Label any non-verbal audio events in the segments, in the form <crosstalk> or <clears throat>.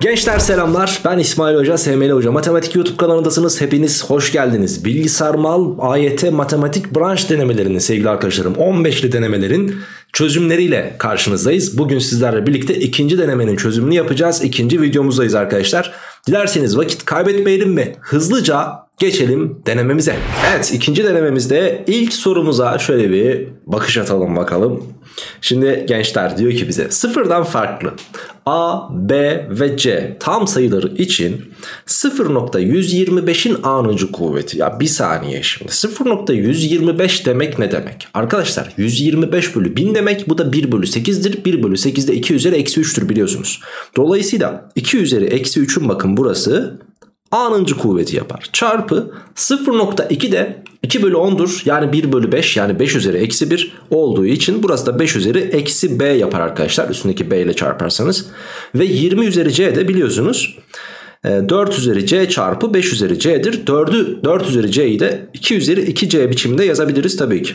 Gençler selamlar ben İsmail Hoca, SML Hoca. Matematik YouTube kanalındasınız. Hepiniz hoş geldiniz. Bilgisayar mal AYT matematik branş denemelerinin sevgili arkadaşlarım 15'li denemelerin çözümleriyle karşınızdayız. Bugün sizlerle birlikte ikinci denemenin çözümünü yapacağız. İkinci videomuzdayız arkadaşlar. Dilerseniz vakit kaybetmeyelim mi? Hızlıca geçelim denememize. Evet ikinci denememizde ilk sorumuza şöyle bir bakış atalım bakalım. Şimdi gençler diyor ki bize sıfırdan farklı A, B ve C tam sayıları için 0.125'in A'nıncı kuvveti. Ya bir saniye şimdi 0.125 demek ne demek? Arkadaşlar 125 bölü 1000 demek bu da 1 bölü 8'dir. 1 bölü 8 de 2 üzeri eksi 3'tür biliyorsunuz. Dolayısıyla 2 üzeri eksi 3'ün bakın burası A'nıncı kuvveti yapar. Çarpı 0.2 de 2 bölü 10'dur. Yani 1 bölü 5 yani 5 üzeri eksi 1 olduğu için burası da 5 üzeri eksi B yapar arkadaşlar. Üstündeki B ile çarparsanız. Ve 20 üzeri C de biliyorsunuz 4 e, üzeri C çarpı 5 üzeri C'dir. 4'ü 4 üzeri C'yi de 2 üzeri 2C biçiminde yazabiliriz tabii ki.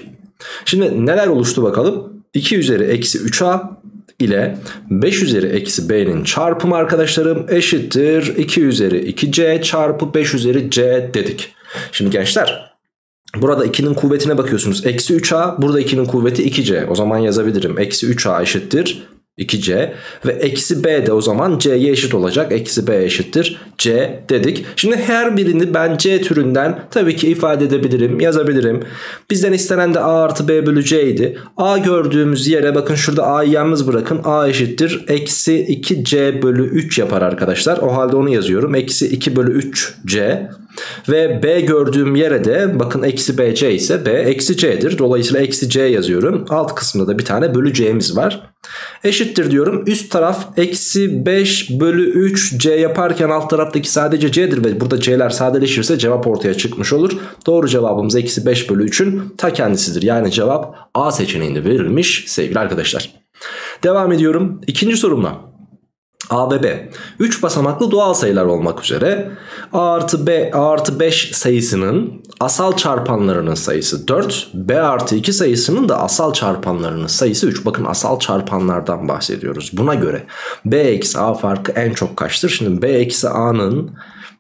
Şimdi neler oluştu bakalım. 2 üzeri eksi 3A ile 5 üzeri eksi b'nin çarpımı arkadaşlarım eşittir 2 üzeri 2c çarpı 5 üzeri c dedik. Şimdi gençler burada 2'nin kuvvetine bakıyorsunuz. Eksi 3a burada 2'nin kuvveti 2c. O zaman yazabilirim. Eksi 3a eşittir 2c ve eksi b de o zaman c'ye eşit olacak. Eksi b eşittir c dedik. Şimdi her birini ben c türünden tabii ki ifade edebilirim yazabilirim. Bizden istenen de a artı b bölü c idi. a gördüğümüz yere bakın şurada a'yı yalnız bırakın. a eşittir eksi 2c bölü 3 yapar arkadaşlar. O halde onu yazıyorum. Eksi 2 bölü 3 c ve B gördüğüm yere de bakın eksi BC ise B eksi C'dir. Dolayısıyla eksi C yazıyorum. Alt kısmında da bir tane bölü C'miz var. Eşittir diyorum. Üst taraf eksi 5 bölü 3 C yaparken alt taraftaki sadece C'dir. Ve burada C'ler sadeleşirse cevap ortaya çıkmış olur. Doğru cevabımız eksi 5 bölü 3'ün ta kendisidir. Yani cevap A seçeneğinde verilmiş sevgili arkadaşlar. Devam ediyorum. İkinci sorumla. A ve B 3 basamaklı doğal sayılar olmak üzere A artı B A artı 5 sayısının asal çarpanlarının sayısı 4 B artı 2 sayısının da asal çarpanlarının sayısı 3 bakın asal çarpanlardan bahsediyoruz buna göre B eksi A farkı en çok kaçtır şimdi B eksi A'nın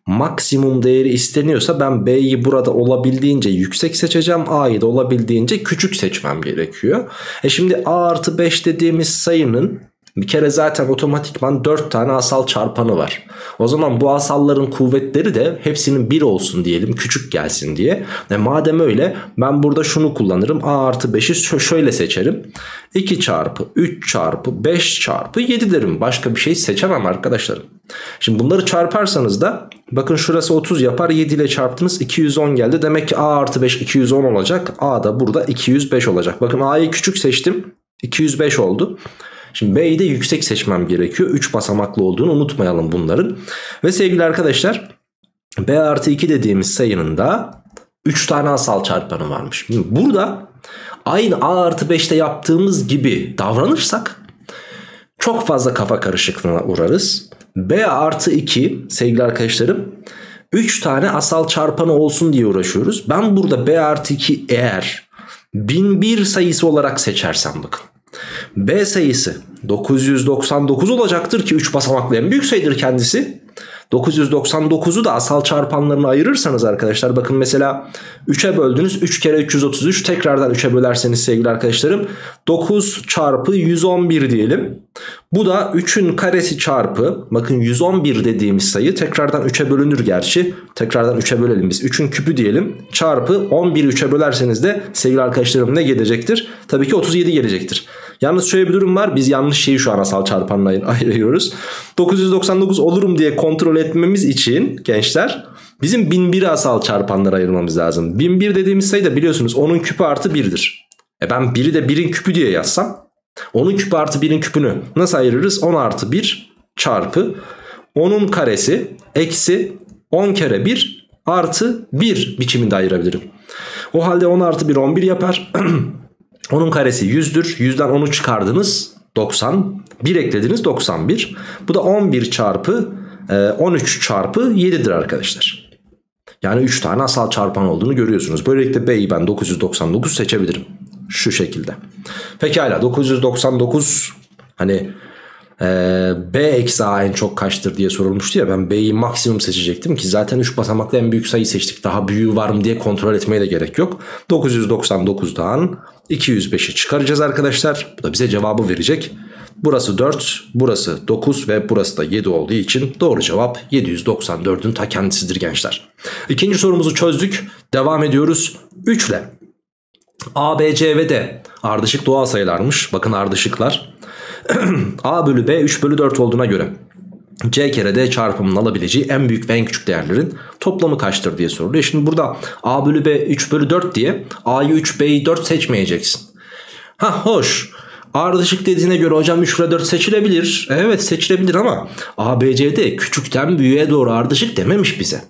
maksimum değeri isteniyorsa ben B'yi burada olabildiğince yüksek seçeceğim. A'yı da olabildiğince küçük seçmem gerekiyor. E şimdi A artı 5 dediğimiz sayının bir kere zaten otomatikman 4 tane asal çarpanı var. O zaman bu asalların kuvvetleri de hepsinin 1 olsun diyelim küçük gelsin diye. E madem öyle ben burada şunu kullanırım. A artı 5'i şöyle seçerim. 2 çarpı 3 çarpı 5 çarpı 7 derim. Başka bir şey seçemem arkadaşlarım. Şimdi bunları çarparsanız da bakın şurası 30 yapar 7 ile çarptınız 210 geldi. Demek ki A artı 5 210 olacak. A da burada 205 olacak. Bakın A'yı küçük seçtim 205 oldu. Şimdi B'yi de yüksek seçmem gerekiyor. 3 basamaklı olduğunu unutmayalım bunların. Ve sevgili arkadaşlar B artı 2 dediğimiz sayının da 3 tane asal çarpanı varmış. Burada aynı A artı 5'te yaptığımız gibi davranırsak çok fazla kafa karışıklığına uğrarız. B artı 2 sevgili arkadaşlarım 3 tane asal çarpanı olsun diye uğraşıyoruz. Ben burada B artı 2 eğer 1001 sayısı olarak seçersem bakın. B sayısı 999 olacaktır ki 3 basamaklı en büyük sayıdır kendisi. 999'u da asal çarpanlarına ayırırsanız arkadaşlar bakın mesela 3'e böldünüz 3 kere 333 tekrardan 3'e bölerseniz sevgili arkadaşlarım 9 çarpı 111 diyelim. Bu da 3'ün karesi çarpı bakın 111 dediğimiz sayı tekrardan 3'e bölünür gerçi. Tekrardan 3'e bölelim biz 3'ün küpü diyelim çarpı 11'i 3'e bölerseniz de sevgili arkadaşlarım ne gelecektir? Tabii ki 37 gelecektir. Yalnız şöyle bir durum var. Biz yanlış şeyi şu an asal çarpanla <laughs> ayırıyoruz. 999 olurum diye kontrol etmemiz için gençler bizim 1001 asal çarpanlara ayırmamız lazım. 1001 dediğimiz sayı da biliyorsunuz onun küpü artı 1'dir. E ben 1'i de 1'in küpü diye yazsam onun küpü artı 1'in küpünü nasıl ayırırız? 10 artı 1 çarpı 10'un karesi eksi 10 kere 1 artı 1 biçiminde ayırabilirim. O halde 10 artı 1 11 yapar. <clears throat> Onun karesi 100'dür. 100'den 10'u çıkardınız 90. 1 eklediniz 91. Bu da 11 çarpı 13 e, çarpı 7'dir arkadaşlar. Yani 3 tane asal çarpan olduğunu görüyorsunuz. Böylelikle B'yi ben 999 seçebilirim. Şu şekilde. Pekala 999 hani Ee, B eksi A en çok kaçtır diye sorulmuştu ya ben B'yi maksimum seçecektim ki zaten 3 basamaklı en büyük sayı seçtik. Daha büyüğü var mı diye kontrol etmeye de gerek yok. 999'dan 205'i çıkaracağız arkadaşlar. Bu da bize cevabı verecek. Burası 4, burası 9 ve burası da 7 olduğu için doğru cevap 794'ün ta kendisidir gençler. İkinci sorumuzu çözdük. Devam ediyoruz 3 ile. A, B, C ve D ardışık doğal sayılarmış. Bakın ardışıklar. <clears throat> A bölü B 3 bölü 4 olduğuna göre C kere D çarpımının alabileceği en büyük ve en küçük değerlerin toplamı kaçtır diye soruluyor. Şimdi burada A bölü B 3 bölü 4 diye A'yı 3 B'yi 4 seçmeyeceksin. Ha hoş. Ardışık dediğine göre hocam 3 ve 4 seçilebilir. Evet seçilebilir ama A, B, C, D küçükten büyüğe doğru ardışık dememiş bize.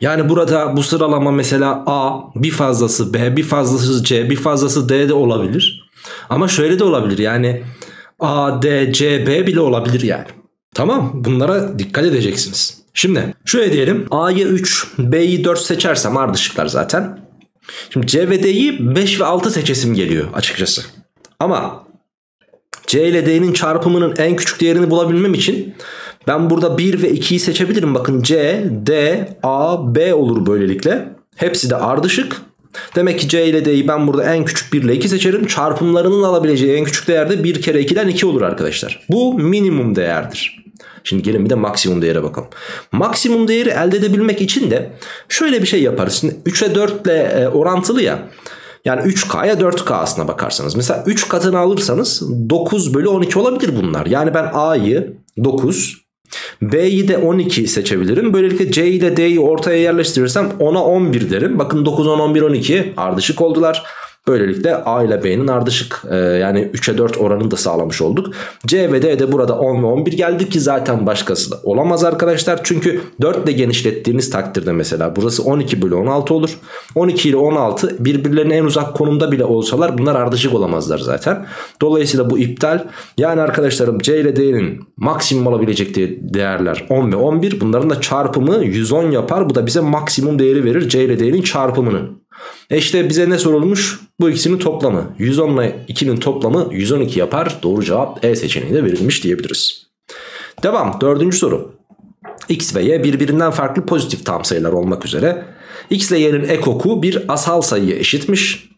Yani burada bu sıralama mesela A bir fazlası B bir fazlası C bir fazlası D de olabilir. Ama şöyle de olabilir yani A, D, C, B bile olabilir yani. Tamam bunlara dikkat edeceksiniz. Şimdi şöyle diyelim A'yı 3 B'yi 4 seçersem ardışıklar zaten. Şimdi C ve D'yi 5 ve 6 seçesim geliyor açıkçası. Ama C ile D'nin çarpımının en küçük değerini bulabilmem için ben burada 1 ve 2'yi seçebilirim. Bakın C, D, A, B olur böylelikle. Hepsi de ardışık. Demek ki C ile D'yi ben burada en küçük 1 ile 2 seçerim. Çarpımlarının alabileceği en küçük değer de 1 kere 2'den 2 olur arkadaşlar. Bu minimum değerdir. Şimdi gelin bir de maksimum değere bakalım. Maksimum değeri elde edebilmek için de şöyle bir şey yaparız. Şimdi 3'e 4 ile e, orantılı ya. Yani 3K'ya 4K aslına bakarsanız. Mesela 3 katını alırsanız 9 bölü 12 olabilir bunlar. Yani ben A'yı 9, B'yi de 12 seçebilirim. Böylelikle C'yi de D'yi ortaya yerleştirirsem 10'a 11 derim. Bakın 9, 10, 11, 12 ardışık oldular. Böylelikle A ile B'nin ardışık e, yani 3'e 4 oranını da sağlamış olduk. C ve D de burada 10 ve 11 geldi ki zaten başkası da olamaz arkadaşlar. Çünkü 4 ile genişlettiğiniz takdirde mesela burası 12 bölü 16 olur. 12 ile 16 birbirlerine en uzak konumda bile olsalar bunlar ardışık olamazlar zaten. Dolayısıyla bu iptal. Yani arkadaşlarım C ile D'nin maksimum alabilecek değerler 10 ve 11. Bunların da çarpımı 110 yapar. Bu da bize maksimum değeri verir C ile D'nin çarpımını. E işte bize ne sorulmuş? Bu ikisinin toplamı. 110 ile 2'nin toplamı 112 yapar. Doğru cevap E seçeneği de verilmiş diyebiliriz. Devam. Dördüncü soru. X ve Y birbirinden farklı pozitif tam sayılar olmak üzere. X ile Y'nin ekoku bir asal sayıya eşitmiş.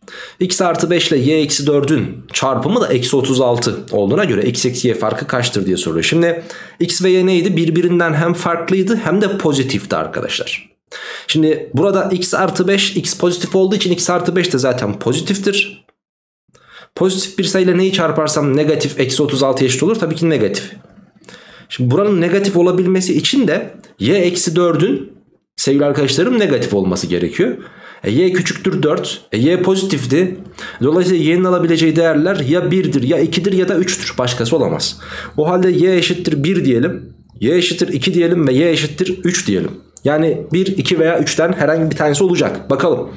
X artı 5 ile Y eksi 4'ün çarpımı da eksi 36 olduğuna göre X eksi Y farkı kaçtır diye soruyor. Şimdi X ve Y neydi? Birbirinden hem farklıydı hem de pozitifti arkadaşlar. Şimdi burada x artı 5 x pozitif olduğu için x artı 5 de zaten pozitiftir. Pozitif bir sayıyla neyi çarparsam negatif eksi 36 eşit olur. Tabii ki negatif. Şimdi buranın negatif olabilmesi için de y eksi 4'ün sevgili arkadaşlarım negatif olması gerekiyor. E, y küçüktür 4. E, y pozitifti. Dolayısıyla y'nin alabileceği değerler ya 1'dir ya 2'dir ya da 3'tür. Başkası olamaz. O halde y eşittir 1 diyelim. Y eşittir 2 diyelim ve y eşittir 3 diyelim. Yani 1, 2 veya 3'ten herhangi bir tanesi olacak. Bakalım.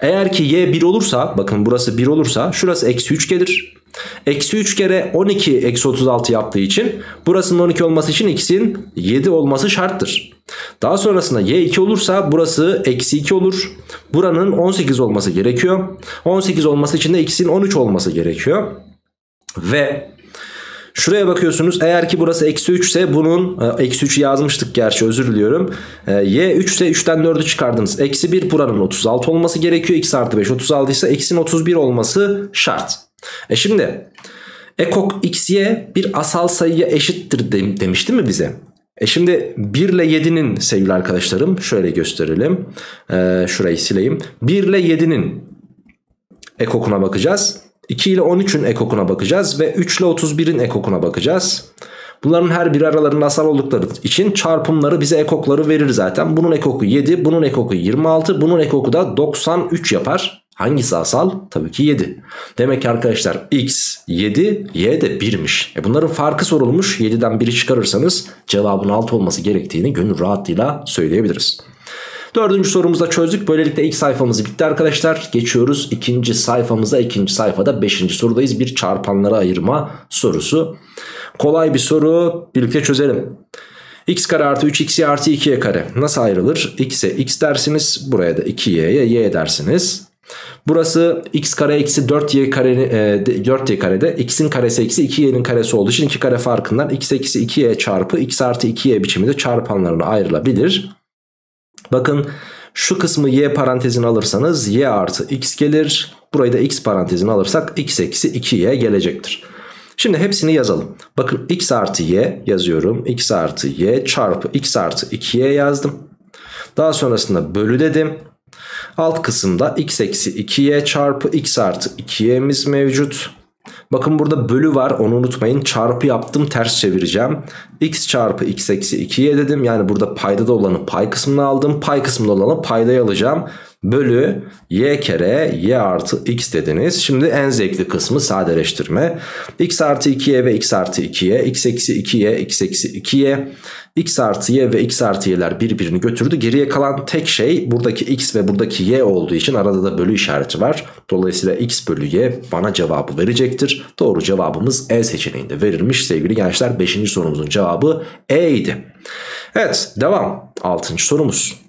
Eğer ki y 1 olursa bakın burası 1 olursa şurası eksi 3 gelir. Eksi 3 kere 12 eksi 36 yaptığı için burasının 12 olması için x'in 7 olması şarttır. Daha sonrasında y 2 olursa burası eksi 2 olur. Buranın 18 olması gerekiyor. 18 olması için de x'in 13 olması gerekiyor. Ve Şuraya bakıyorsunuz eğer ki burası eksi 3 ise bunun e, eksi 3 yazmıştık gerçi özür diliyorum. E, y 3 ise 3'ten 4'ü çıkardınız. Eksi 1 buranın 36 olması gerekiyor. x artı 5 36 ise x'in 31 olması şart. E şimdi ekok xy bir asal sayıya eşittir de, demişti mi bize? E şimdi 1 ile 7'nin sevgili arkadaşlarım şöyle gösterelim. E, şurayı sileyim. 1 ile 7'nin ekokuna bakacağız. 2 ile 13'ün ekokuna bakacağız ve 3 ile 31'in ekokuna bakacağız. Bunların her bir aralarında asal oldukları için çarpımları bize ekokları verir zaten. Bunun ekoku 7, bunun ekoku 26, bunun ekoku da 93 yapar. Hangisi asal? Tabii ki 7. Demek ki arkadaşlar x 7, y de 1'miş. E bunların farkı sorulmuş. 7'den 1'i çıkarırsanız cevabın 6 olması gerektiğini gönül rahatlığıyla söyleyebiliriz. Dördüncü sorumuzda çözdük. Böylelikle ilk sayfamız bitti arkadaşlar. Geçiyoruz ikinci sayfamıza. İkinci sayfada beşinci sorudayız. Bir çarpanları ayırma sorusu. Kolay bir soru. Birlikte çözelim. x kare artı 3xy artı 2y kare nasıl ayrılır? x'e x dersiniz. Buraya da 2y'ye y dersiniz. Burası x kare eksi 4y kare e, 4y karede x'in karesi eksi 2y'nin karesi olduğu için 2 kare farkından x eksi 2y çarpı x artı 2y biçiminde çarpanlarına ayrılabilir. Bakın şu kısmı y parantezine alırsanız y artı x gelir. Burayı da x parantezine alırsak x eksi 2y gelecektir. Şimdi hepsini yazalım. Bakın x artı y yazıyorum. x artı y çarpı x artı 2y yazdım. Daha sonrasında bölü dedim. Alt kısımda x eksi 2y çarpı x artı 2y'miz mevcut. Bakın burada bölü var onu unutmayın. Çarpı yaptım ters çevireceğim. x çarpı x eksi 2y dedim. Yani burada payda da olanı pay kısmına aldım. Pay kısmında olanı paydaya alacağım. Bölü y kere y artı x dediniz. Şimdi en zevkli kısmı sadeleştirme. x artı 2y ve x artı 2y. x eksi 2y x eksi 2y x artı y ve x artı y'ler birbirini götürdü. Geriye kalan tek şey buradaki x ve buradaki y olduğu için arada da bölü işareti var. Dolayısıyla x bölü y bana cevabı verecektir. Doğru cevabımız E seçeneğinde verilmiş sevgili gençler. 5. sorumuzun cevabı E idi. Evet devam. 6. sorumuz.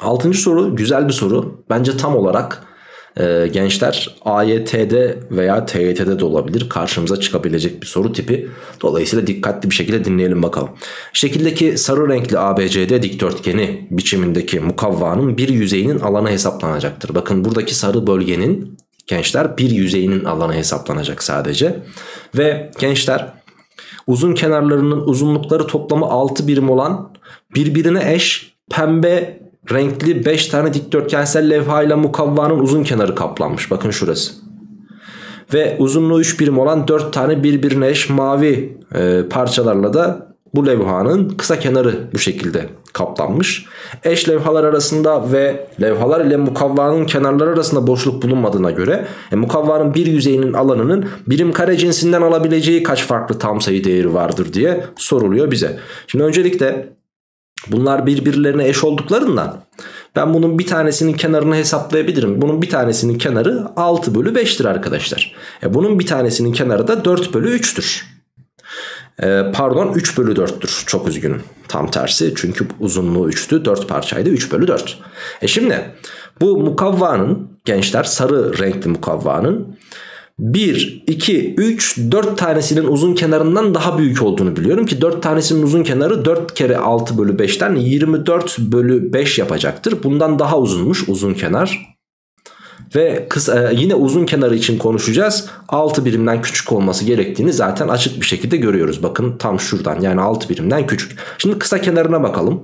6. soru güzel bir soru. Bence tam olarak e, gençler AYT'de veya TYT'de de olabilir karşımıza çıkabilecek bir soru tipi. Dolayısıyla dikkatli bir şekilde dinleyelim bakalım. Şekildeki sarı renkli ABCD dikdörtgeni biçimindeki mukavvanın bir yüzeyinin alanı hesaplanacaktır. Bakın buradaki sarı bölgenin gençler bir yüzeyinin alanı hesaplanacak sadece. Ve gençler uzun kenarlarının uzunlukları toplamı 6 birim olan birbirine eş pembe renkli 5 tane dikdörtgensel levha ile mukavvanın uzun kenarı kaplanmış. Bakın şurası. Ve uzunluğu 3 birim olan 4 tane birbirine eş mavi e, parçalarla da bu levhanın kısa kenarı bu şekilde kaplanmış. Eş levhalar arasında ve levhalar ile mukavvanın kenarları arasında boşluk bulunmadığına göre e, mukavvanın bir yüzeyinin alanının birim kare cinsinden alabileceği kaç farklı tam sayı değeri vardır diye soruluyor bize. Şimdi öncelikle Bunlar birbirlerine eş olduklarından ben bunun bir tanesinin kenarını hesaplayabilirim. Bunun bir tanesinin kenarı 6 bölü 5'tir arkadaşlar. E bunun bir tanesinin kenarı da 4 bölü 3'tür. E, pardon 3 bölü 4'tür. Çok üzgünüm. Tam tersi çünkü uzunluğu 3'tü. 4 parçaydı 3 bölü 4. E şimdi bu mukavvanın gençler sarı renkli mukavvanın 1, 2, 3, 4 tanesinin uzun kenarından daha büyük olduğunu biliyorum ki 4 tanesinin uzun kenarı 4 kere 6 bölü 5'ten 24 bölü 5 yapacaktır. Bundan daha uzunmuş uzun kenar. Ve kısa, e, yine uzun kenarı için konuşacağız. 6 birimden küçük olması gerektiğini zaten açık bir şekilde görüyoruz. Bakın tam şuradan yani 6 birimden küçük. Şimdi kısa kenarına bakalım.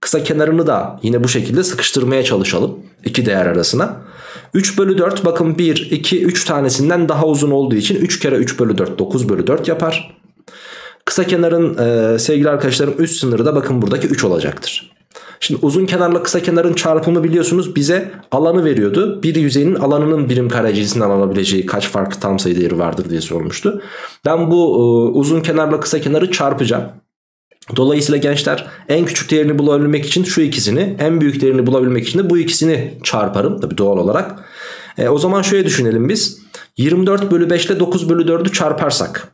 Kısa kenarını da yine bu şekilde sıkıştırmaya çalışalım. iki değer arasına. 3 bölü 4 bakın 1, 2, 3 tanesinden daha uzun olduğu için 3 kere 3 bölü 4 9 bölü 4 yapar. Kısa kenarın e, sevgili arkadaşlarım üst sınırı da bakın buradaki 3 olacaktır. Şimdi uzun kenarla kısa kenarın çarpımı biliyorsunuz bize alanı veriyordu. Bir yüzeyin alanının birim kare cinsinden alabileceği kaç farklı tam sayı değeri vardır diye sormuştu. Ben bu e, uzun kenarla kısa kenarı çarpacağım. Dolayısıyla gençler en küçük değerini bulabilmek için şu ikisini en büyük değerini bulabilmek için de bu ikisini çarparım tabi doğal olarak. E, o zaman şöyle düşünelim biz 24 bölü 5 ile 9 bölü 4'ü çarparsak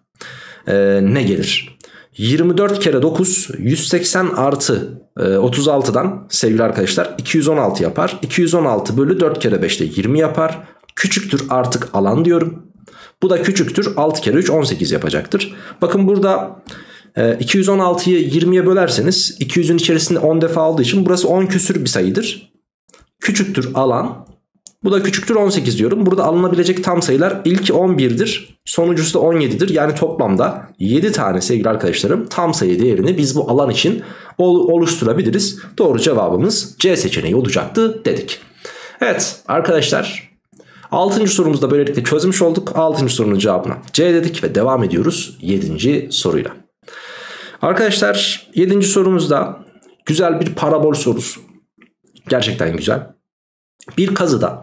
e, ne gelir? 24 kere 9 180 artı e, 36'dan sevgili arkadaşlar 216 yapar. 216 bölü 4 kere 5 de 20 yapar. Küçüktür artık alan diyorum. Bu da küçüktür 6 kere 3 18 yapacaktır. Bakın burada 216'yı ee, 20'ye bölerseniz 200'ün içerisinde 10 defa aldığı için burası 10 küsür bir sayıdır. Küçüktür alan. Bu da küçüktür 18 diyorum. Burada alınabilecek tam sayılar ilki 11'dir. Sonuncusu da 17'dir. Yani toplamda 7 tane sevgili arkadaşlarım tam sayı değerini biz bu alan için oluşturabiliriz. Doğru cevabımız C seçeneği olacaktı dedik. Evet arkadaşlar 6. sorumuzda böylelikle çözmüş olduk. 6. sorunun cevabına C dedik ve devam ediyoruz 7. soruyla. Arkadaşlar 7. sorumuzda güzel bir parabol sorusu. Gerçekten güzel. Bir kazıda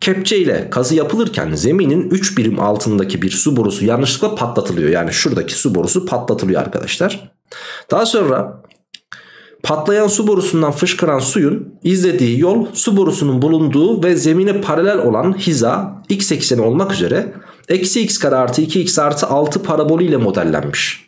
kepçe ile kazı yapılırken zeminin 3 birim altındaki bir su borusu yanlışlıkla patlatılıyor. Yani şuradaki su borusu patlatılıyor arkadaşlar. Daha sonra patlayan su borusundan fışkıran suyun izlediği yol su borusunun bulunduğu ve zemine paralel olan hiza x ekseni olmak üzere eksi x kare artı 2x artı 6 parabolü ile modellenmiş.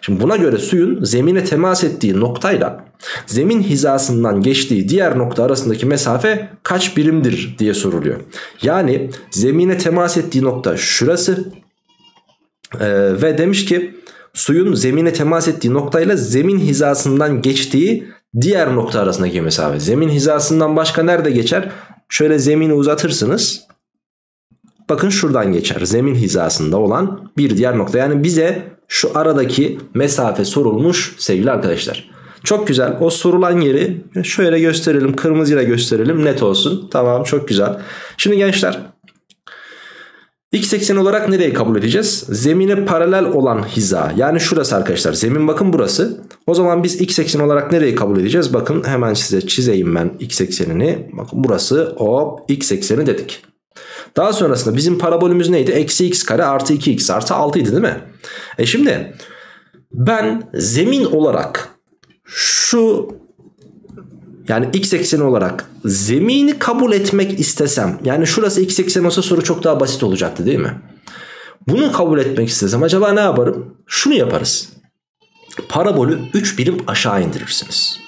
Şimdi buna göre suyun zemine temas ettiği noktayla zemin hizasından geçtiği diğer nokta arasındaki mesafe kaç birimdir diye soruluyor. Yani zemine temas ettiği nokta şurası ee, ve demiş ki suyun zemine temas ettiği noktayla zemin hizasından geçtiği diğer nokta arasındaki mesafe. Zemin hizasından başka nerede geçer? Şöyle zemini uzatırsınız. Bakın şuradan geçer. Zemin hizasında olan bir diğer nokta. Yani bize şu aradaki mesafe sorulmuş sevgili arkadaşlar. Çok güzel. O sorulan yeri şöyle gösterelim. Kırmızıyla gösterelim. Net olsun. Tamam çok güzel. Şimdi gençler X eksen olarak nereyi kabul edeceğiz? Zemine paralel olan hiza. Yani şurası arkadaşlar. Zemin bakın burası. O zaman biz x eksen olarak nereyi kabul edeceğiz? Bakın hemen size çizeyim ben x eksenini. Bakın burası hop x ekseni dedik. Daha sonrasında bizim parabolümüz neydi? Eksi x kare artı 2x artı 6 idi değil mi? E şimdi ben zemin olarak şu yani x ekseni olarak zemini kabul etmek istesem yani şurası x ekseni olsa soru çok daha basit olacaktı değil mi? Bunu kabul etmek istesem acaba ne yaparım? Şunu yaparız. Parabolü 3 birim aşağı indirirsiniz.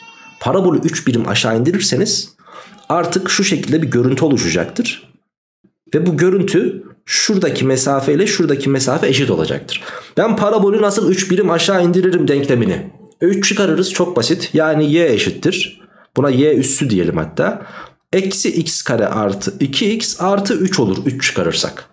Parabolü 3 birim aşağı indirirseniz artık şu şekilde bir görüntü oluşacaktır. Ve bu görüntü şuradaki mesafe ile şuradaki mesafe eşit olacaktır. Ben parabolü nasıl 3 birim aşağı indiririm denklemini. 3 çıkarırız çok basit. Yani y eşittir. Buna y üssü diyelim hatta. Eksi x kare artı 2x artı 3 olur 3 çıkarırsak.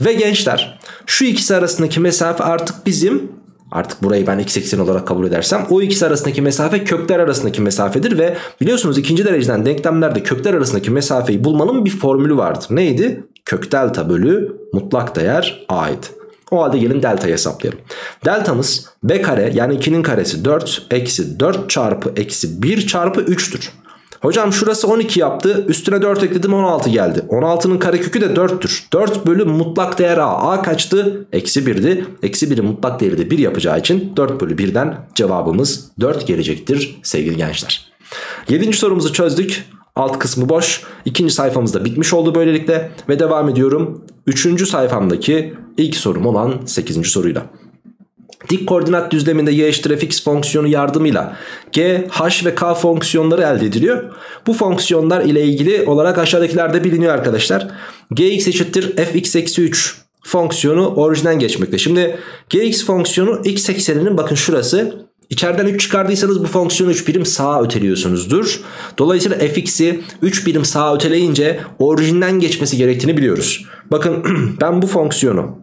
Ve gençler şu ikisi arasındaki mesafe artık bizim artık burayı ben x eksen olarak kabul edersem o ikisi arasındaki mesafe kökler arasındaki mesafedir ve biliyorsunuz ikinci dereceden denklemlerde kökler arasındaki mesafeyi bulmanın bir formülü vardır. Neydi? Kök delta bölü mutlak değer a'ydı. O halde gelin delta'yı hesaplayalım. Deltamız b kare yani 2'nin karesi 4 eksi 4 çarpı eksi 1 çarpı 3'tür. Hocam şurası 12 yaptı. Üstüne 4 ekledim 16 geldi. 16'nın karekökü de 4'tür. 4 bölü mutlak değer a. a kaçtı? Eksi 1'di. Eksi 1'in mutlak değeri de 1 yapacağı için 4 bölü 1'den cevabımız 4 gelecektir sevgili gençler. 7. sorumuzu çözdük. Alt kısmı boş. İkinci sayfamızda bitmiş oldu böylelikle. Ve devam ediyorum. Üçüncü sayfamdaki ilk sorum olan 8. soruyla. Dik koordinat düzleminde y eşittir fx fonksiyonu yardımıyla g, h ve k fonksiyonları elde ediliyor. Bu fonksiyonlar ile ilgili olarak aşağıdakiler de biliniyor arkadaşlar. gx eşittir fx eksi 3 fonksiyonu orijinden geçmekte. Şimdi gx fonksiyonu x ekseninin bakın şurası İçeriden 3 çıkardıysanız bu fonksiyonu 3 birim sağa öteliyorsunuzdur. Dolayısıyla fx'i 3 birim sağa öteleyince orijinden geçmesi gerektiğini biliyoruz. Bakın <clears throat> ben bu fonksiyonu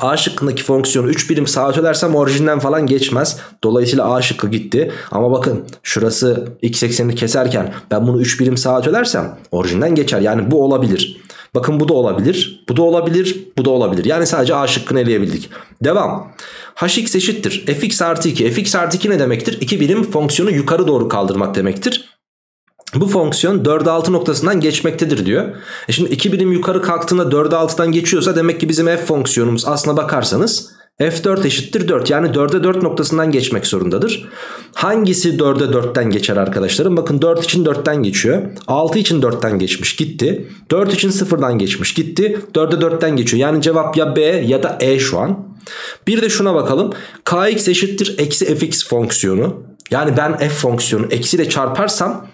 A şıkkındaki fonksiyonu 3 birim sağa ötelersem orijinden falan geçmez. Dolayısıyla A şıkkı gitti. Ama bakın şurası x eksenini keserken ben bunu 3 birim sağa ötelersem orijinden geçer. Yani bu olabilir. Bakın bu da olabilir. Bu da olabilir. Bu da olabilir. Yani sadece A şıkkını eleyebildik. Devam. Hx eşittir. fx artı 2. fx artı 2 ne demektir? 2 birim fonksiyonu yukarı doğru kaldırmak demektir. Bu fonksiyon 4'e 6 noktasından geçmektedir diyor. E şimdi 2 birim yukarı kalktığında 4'e 6'dan geçiyorsa demek ki bizim f fonksiyonumuz aslına bakarsanız f4 eşittir 4 yani 4'e 4 noktasından geçmek zorundadır. Hangisi 4'e 4'ten geçer arkadaşlarım? Bakın 4 için 4'ten geçiyor. 6 için 4'ten geçmiş gitti. 4 için 0'dan geçmiş gitti. 4'e 4'ten geçiyor. Yani cevap ya B ya da E şu an. Bir de şuna bakalım. Kx eşittir eksi fx fonksiyonu. Yani ben f fonksiyonu eksiyle çarparsam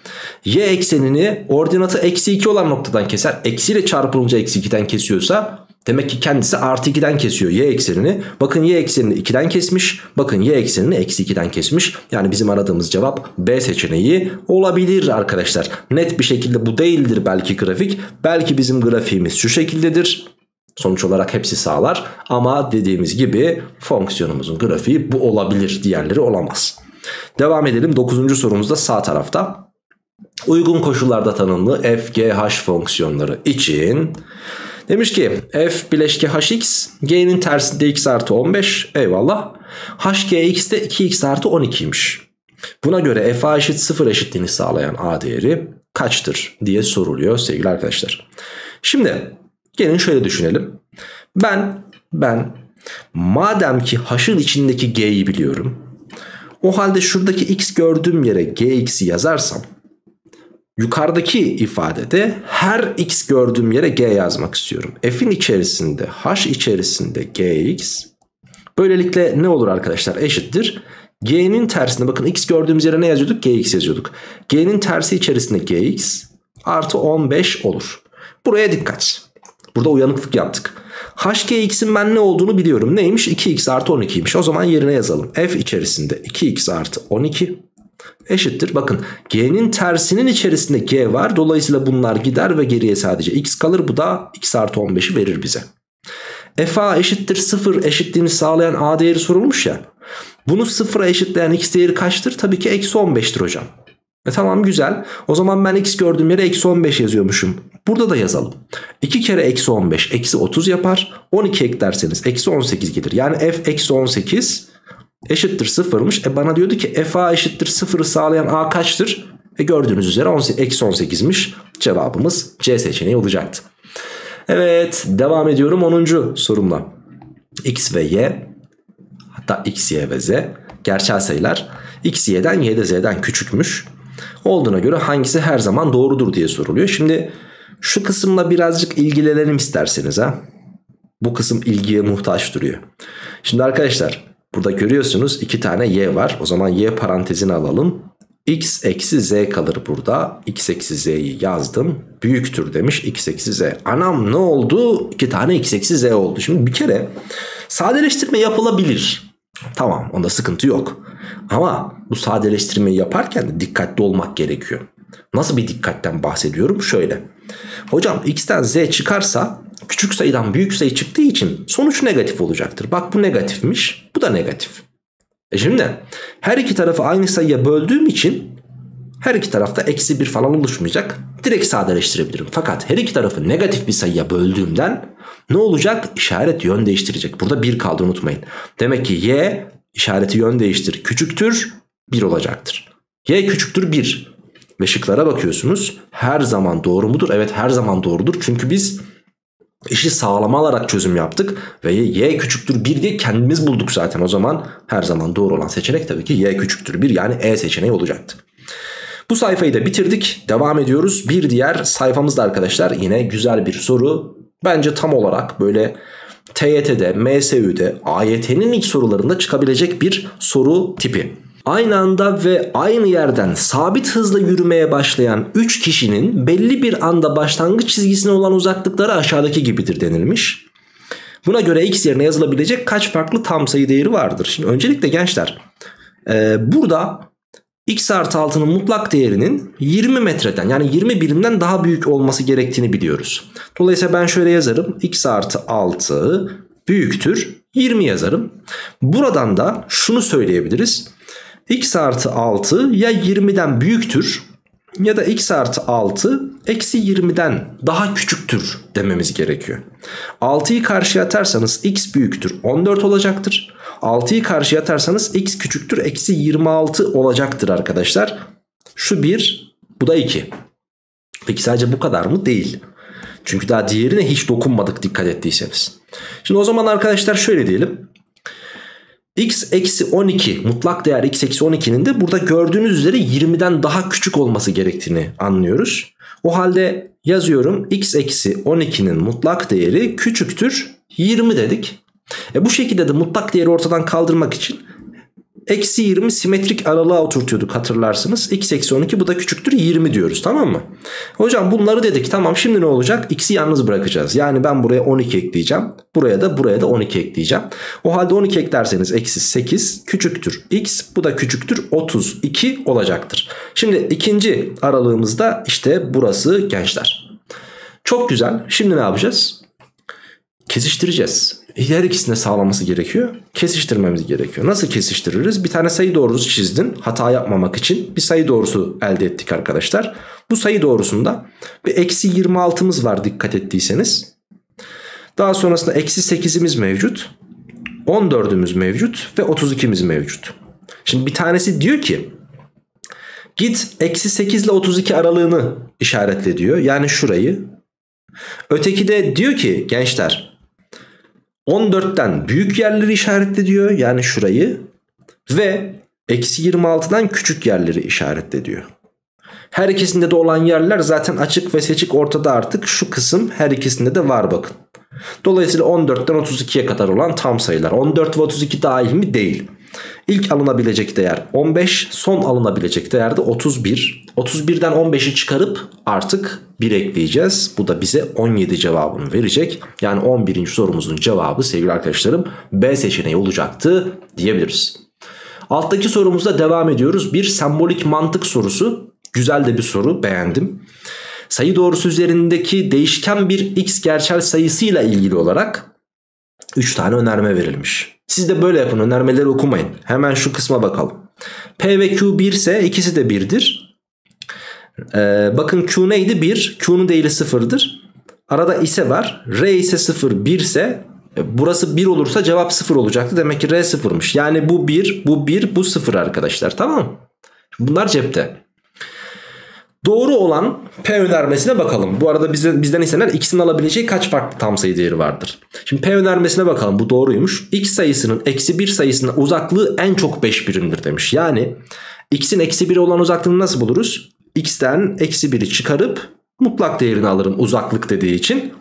y eksenini ordinatı eksi 2 olan noktadan keser. Eksiyle çarpılınca eksi 2'den kesiyorsa demek ki kendisi artı 2'den kesiyor y eksenini. Bakın y eksenini 2'den kesmiş. Bakın y eksenini eksi 2'den kesmiş. Yani bizim aradığımız cevap B seçeneği olabilir arkadaşlar. Net bir şekilde bu değildir belki grafik. Belki bizim grafiğimiz şu şekildedir. Sonuç olarak hepsi sağlar ama dediğimiz gibi fonksiyonumuzun grafiği bu olabilir diğerleri olamaz. Devam edelim 9. sorumuzda sağ tarafta. Uygun koşullarda tanımlı f, g, h fonksiyonları için demiş ki f bileşke hx g'nin tersinde x artı 15 eyvallah h gx de 2x artı 12'ymiş. Buna göre f eşit 0 eşitliğini sağlayan a değeri kaçtır diye soruluyor sevgili arkadaşlar. Şimdi gelin şöyle düşünelim. Ben ben madem ki h'ın içindeki g'yi biliyorum o halde şuradaki x gördüğüm yere gx'i yazarsam yukarıdaki ifadede her x gördüğüm yere g yazmak istiyorum. F'in içerisinde h içerisinde gx Böylelikle ne olur arkadaşlar eşittir. G'nin tersine bakın x gördüğümüz yere ne yazıyorduk? Gx yazıyorduk. G'nin tersi içerisinde Gx artı 15 olur. Buraya dikkat. Burada uyanıklık yaptık. HGX'in ben ne olduğunu biliyorum. Neymiş? 2x artı 12'ymiş. O zaman yerine yazalım. F içerisinde 2x artı 12 eşittir. Bakın G'nin tersinin içerisinde G var. Dolayısıyla bunlar gider ve geriye sadece x kalır. Bu da x artı 15'i verir bize. FA eşittir 0 eşitliğini sağlayan A değeri sorulmuş ya. Bunu sıfıra eşitleyen x değeri kaçtır? Tabii ki eksi 15'tir hocam. E tamam güzel. O zaman ben x gördüğüm yere eksi 15 yazıyormuşum. Burada da yazalım. 2 kere eksi 15 eksi 30 yapar. 12 eklerseniz eksi 18 gelir. Yani f eksi 18 eşittir sıfırmış. E bana diyordu ki f a eşittir sıfırı sağlayan a kaçtır? E gördüğünüz üzere 10, eksi 18'miş. Cevabımız C seçeneği olacaktı. Evet devam ediyorum 10. sorumla. X ve Y hatta X, Y ve Z gerçel sayılar X, Y'den Y de Z'den küçükmüş. Olduğuna göre hangisi her zaman doğrudur diye soruluyor. Şimdi şu kısımla birazcık ilgilenelim isterseniz ha. Bu kısım ilgiye muhtaç duruyor. Şimdi arkadaşlar burada görüyorsunuz iki tane y var. O zaman y parantezini alalım. x eksi z kalır burada. x eksi z'yi yazdım. Büyüktür demiş x eksi z. Anam ne oldu? İki tane x eksi z oldu. Şimdi bir kere sadeleştirme yapılabilir. Tamam onda sıkıntı yok. Ama bu sadeleştirmeyi yaparken de dikkatli olmak gerekiyor. Nasıl bir dikkatten bahsediyorum? Şöyle. Hocam x'ten z çıkarsa küçük sayıdan büyük sayı çıktığı için sonuç negatif olacaktır. Bak bu negatifmiş bu da negatif. E şimdi her iki tarafı aynı sayıya böldüğüm için her iki tarafta eksi bir falan oluşmayacak. Direkt sadeleştirebilirim. Fakat her iki tarafı negatif bir sayıya böldüğümden ne olacak? İşaret yön değiştirecek. Burada bir kaldı unutmayın. Demek ki y işareti yön değiştir küçüktür 1 olacaktır. Y küçüktür 1. Ve şıklara bakıyorsunuz. Her zaman doğru mudur? Evet her zaman doğrudur. Çünkü biz işi sağlama alarak çözüm yaptık. Ve y küçüktür 1 diye kendimiz bulduk zaten. O zaman her zaman doğru olan seçenek tabii ki y küçüktür 1 yani E seçeneği olacaktı. Bu sayfayı da bitirdik. Devam ediyoruz. Bir diğer sayfamızda arkadaşlar yine güzel bir soru. Bence tam olarak böyle TYT'de, MSÜ'de, AYT'nin ilk sorularında çıkabilecek bir soru tipi. Aynı anda ve aynı yerden sabit hızla yürümeye başlayan 3 kişinin belli bir anda başlangıç çizgisine olan uzaklıkları aşağıdaki gibidir denilmiş. Buna göre x yerine yazılabilecek kaç farklı tam sayı değeri vardır? Şimdi öncelikle gençler e, burada x artı 6'nın mutlak değerinin 20 metreden yani 20 birimden daha büyük olması gerektiğini biliyoruz. Dolayısıyla ben şöyle yazarım x artı 6 büyüktür 20 yazarım. Buradan da şunu söyleyebiliriz x artı 6 ya 20'den büyüktür ya da x artı 6 eksi 20'den daha küçüktür dememiz gerekiyor. 6'yı karşıya atarsanız x büyüktür 14 olacaktır. 6'yı karşıya atarsanız x küçüktür eksi 26 olacaktır arkadaşlar. Şu 1 bu da 2. Peki sadece bu kadar mı? Değil. Çünkü daha diğerine hiç dokunmadık dikkat ettiyseniz. Şimdi o zaman arkadaşlar şöyle diyelim x eksi 12 mutlak değer x eksi 12'nin de burada gördüğünüz üzere 20'den daha küçük olması gerektiğini anlıyoruz. O halde yazıyorum x eksi 12'nin mutlak değeri küçüktür 20 dedik. E bu şekilde de mutlak değeri ortadan kaldırmak için Eksi 20 simetrik aralığa oturtuyorduk hatırlarsınız. X eksi 12 bu da küçüktür 20 diyoruz tamam mı? Hocam bunları dedik tamam şimdi ne olacak? X'i yalnız bırakacağız. Yani ben buraya 12 ekleyeceğim. Buraya da buraya da 12 ekleyeceğim. O halde 12 eklerseniz eksi 8 küçüktür x bu da küçüktür 32 olacaktır. Şimdi ikinci aralığımızda işte burası gençler. Çok güzel. Şimdi ne yapacağız? Kesiştireceğiz her ikisini sağlaması gerekiyor. Kesiştirmemiz gerekiyor. Nasıl kesiştiririz? Bir tane sayı doğrusu çizdin. Hata yapmamak için bir sayı doğrusu elde ettik arkadaşlar. Bu sayı doğrusunda bir eksi 26'mız var dikkat ettiyseniz. Daha sonrasında eksi 8'imiz mevcut. 14'ümüz mevcut ve 32'miz mevcut. Şimdi bir tanesi diyor ki git eksi 8 ile 32 aralığını işaretle diyor. Yani şurayı. Öteki de diyor ki gençler 14'ten büyük yerleri işaretle diyor. Yani şurayı. Ve eksi 26'dan küçük yerleri işaretle diyor. Her ikisinde de olan yerler zaten açık ve seçik ortada artık. Şu kısım her ikisinde de var bakın. Dolayısıyla 14'ten 32'ye kadar olan tam sayılar. 14 ve 32 dahil mi? Değil. İlk alınabilecek değer 15, son alınabilecek değer de 31. 31'den 15'i çıkarıp artık 1 ekleyeceğiz. Bu da bize 17 cevabını verecek. Yani 11. sorumuzun cevabı sevgili arkadaşlarım B seçeneği olacaktı diyebiliriz. Alttaki sorumuzda devam ediyoruz. Bir sembolik mantık sorusu. Güzel de bir soru beğendim. Sayı doğrusu üzerindeki değişken bir x gerçel sayısıyla ilgili olarak 3 tane önerme verilmiş. Siz de böyle yapın önermeleri okumayın. Hemen şu kısma bakalım. P ve Q 1 ise ikisi de 1'dir. Ee, bakın Q neydi? 1. Q'nun değeri 0'dır. Arada ise var. R ise 0 1 ise e, burası 1 olursa cevap 0 olacaktı. Demek ki R 0'mış. Yani bu 1 bu 1 bu 0 arkadaşlar tamam mı? Bunlar cepte. Doğru olan P önermesine bakalım. Bu arada bize, bizden istenen x'in alabileceği kaç farklı tam sayı değeri vardır? Şimdi P önermesine bakalım bu doğruymuş. X sayısının eksi 1 sayısına uzaklığı en çok 5 birimdir demiş. Yani x'in eksi 1 olan uzaklığını nasıl buluruz? x'ten eksi 1'i çıkarıp mutlak değerini alırım uzaklık dediği için.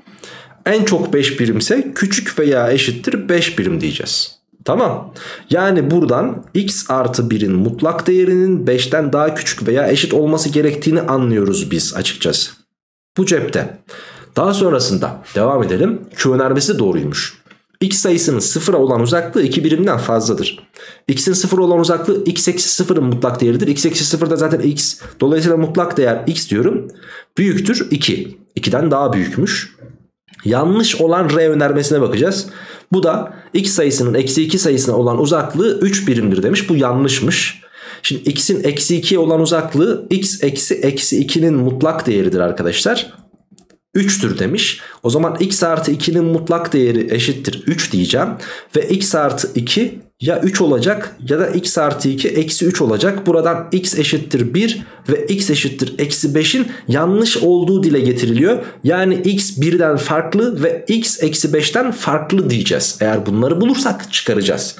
En çok 5 birimse küçük veya eşittir 5 birim diyeceğiz. Tamam. Yani buradan x artı 1'in mutlak değerinin 5'ten daha küçük veya eşit olması gerektiğini anlıyoruz biz açıkçası. Bu cepte. Daha sonrasında devam edelim. Q önermesi doğruymuş. X sayısının sıfıra olan uzaklığı 2 birimden fazladır. X'in sıfır olan uzaklığı x eksi sıfırın mutlak değeridir. x eksi sıfır da zaten x. Dolayısıyla mutlak değer x diyorum. Büyüktür 2. 2'den daha büyükmüş. Yanlış olan R önermesine bakacağız. Bu da x sayısının eksi 2 sayısına olan uzaklığı 3 birimdir demiş. Bu yanlışmış. Şimdi x'in eksi 2'ye olan uzaklığı x eksi eksi 2'nin mutlak değeridir arkadaşlar. 3'tür demiş. O zaman x artı 2'nin mutlak değeri eşittir 3 diyeceğim. Ve x artı 2 ya 3 olacak ya da x artı 2 eksi 3 olacak. Buradan x eşittir 1 ve x eşittir eksi 5'in yanlış olduğu dile getiriliyor. Yani x 1'den farklı ve x eksi 5'ten farklı diyeceğiz. Eğer bunları bulursak çıkaracağız.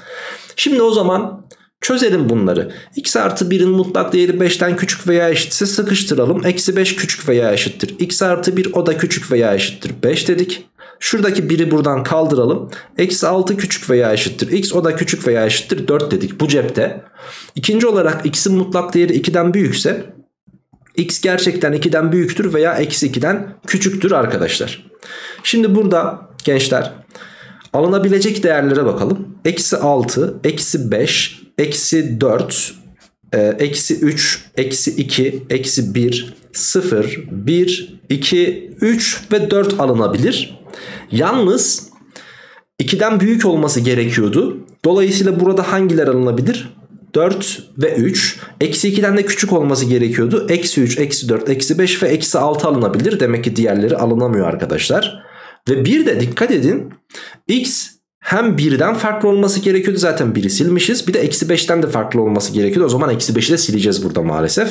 Şimdi o zaman Çözelim bunları. x artı 1'in mutlak değeri 5'ten küçük veya eşitse sıkıştıralım. Eksi 5 küçük veya eşittir. x artı 1 o da küçük veya eşittir 5 dedik. Şuradaki 1'i buradan kaldıralım. Eksi 6 küçük veya eşittir. X o da küçük veya eşittir 4 dedik bu cepte. İkinci olarak x'in mutlak değeri 2'den büyükse x gerçekten 2'den büyüktür veya eksi 2'den küçüktür arkadaşlar. Şimdi burada gençler alınabilecek değerlere bakalım. Eksi 6, eksi 5, eksi 4, e, eksi 3, eksi 2, eksi 1, 0, 1, 2, 3 ve 4 alınabilir. Yalnız 2'den büyük olması gerekiyordu. Dolayısıyla burada hangiler alınabilir? 4 ve 3. Eksi 2'den de küçük olması gerekiyordu. Eksi 3, eksi 4, eksi 5 ve eksi 6 alınabilir. Demek ki diğerleri alınamıyor arkadaşlar. Ve bir de dikkat edin. X hem birden farklı olması gerekiyordu zaten biri silmişiz. Bir de eksi 5'ten de farklı olması gerekiyordu. O zaman eksi 5'i de sileceğiz burada maalesef.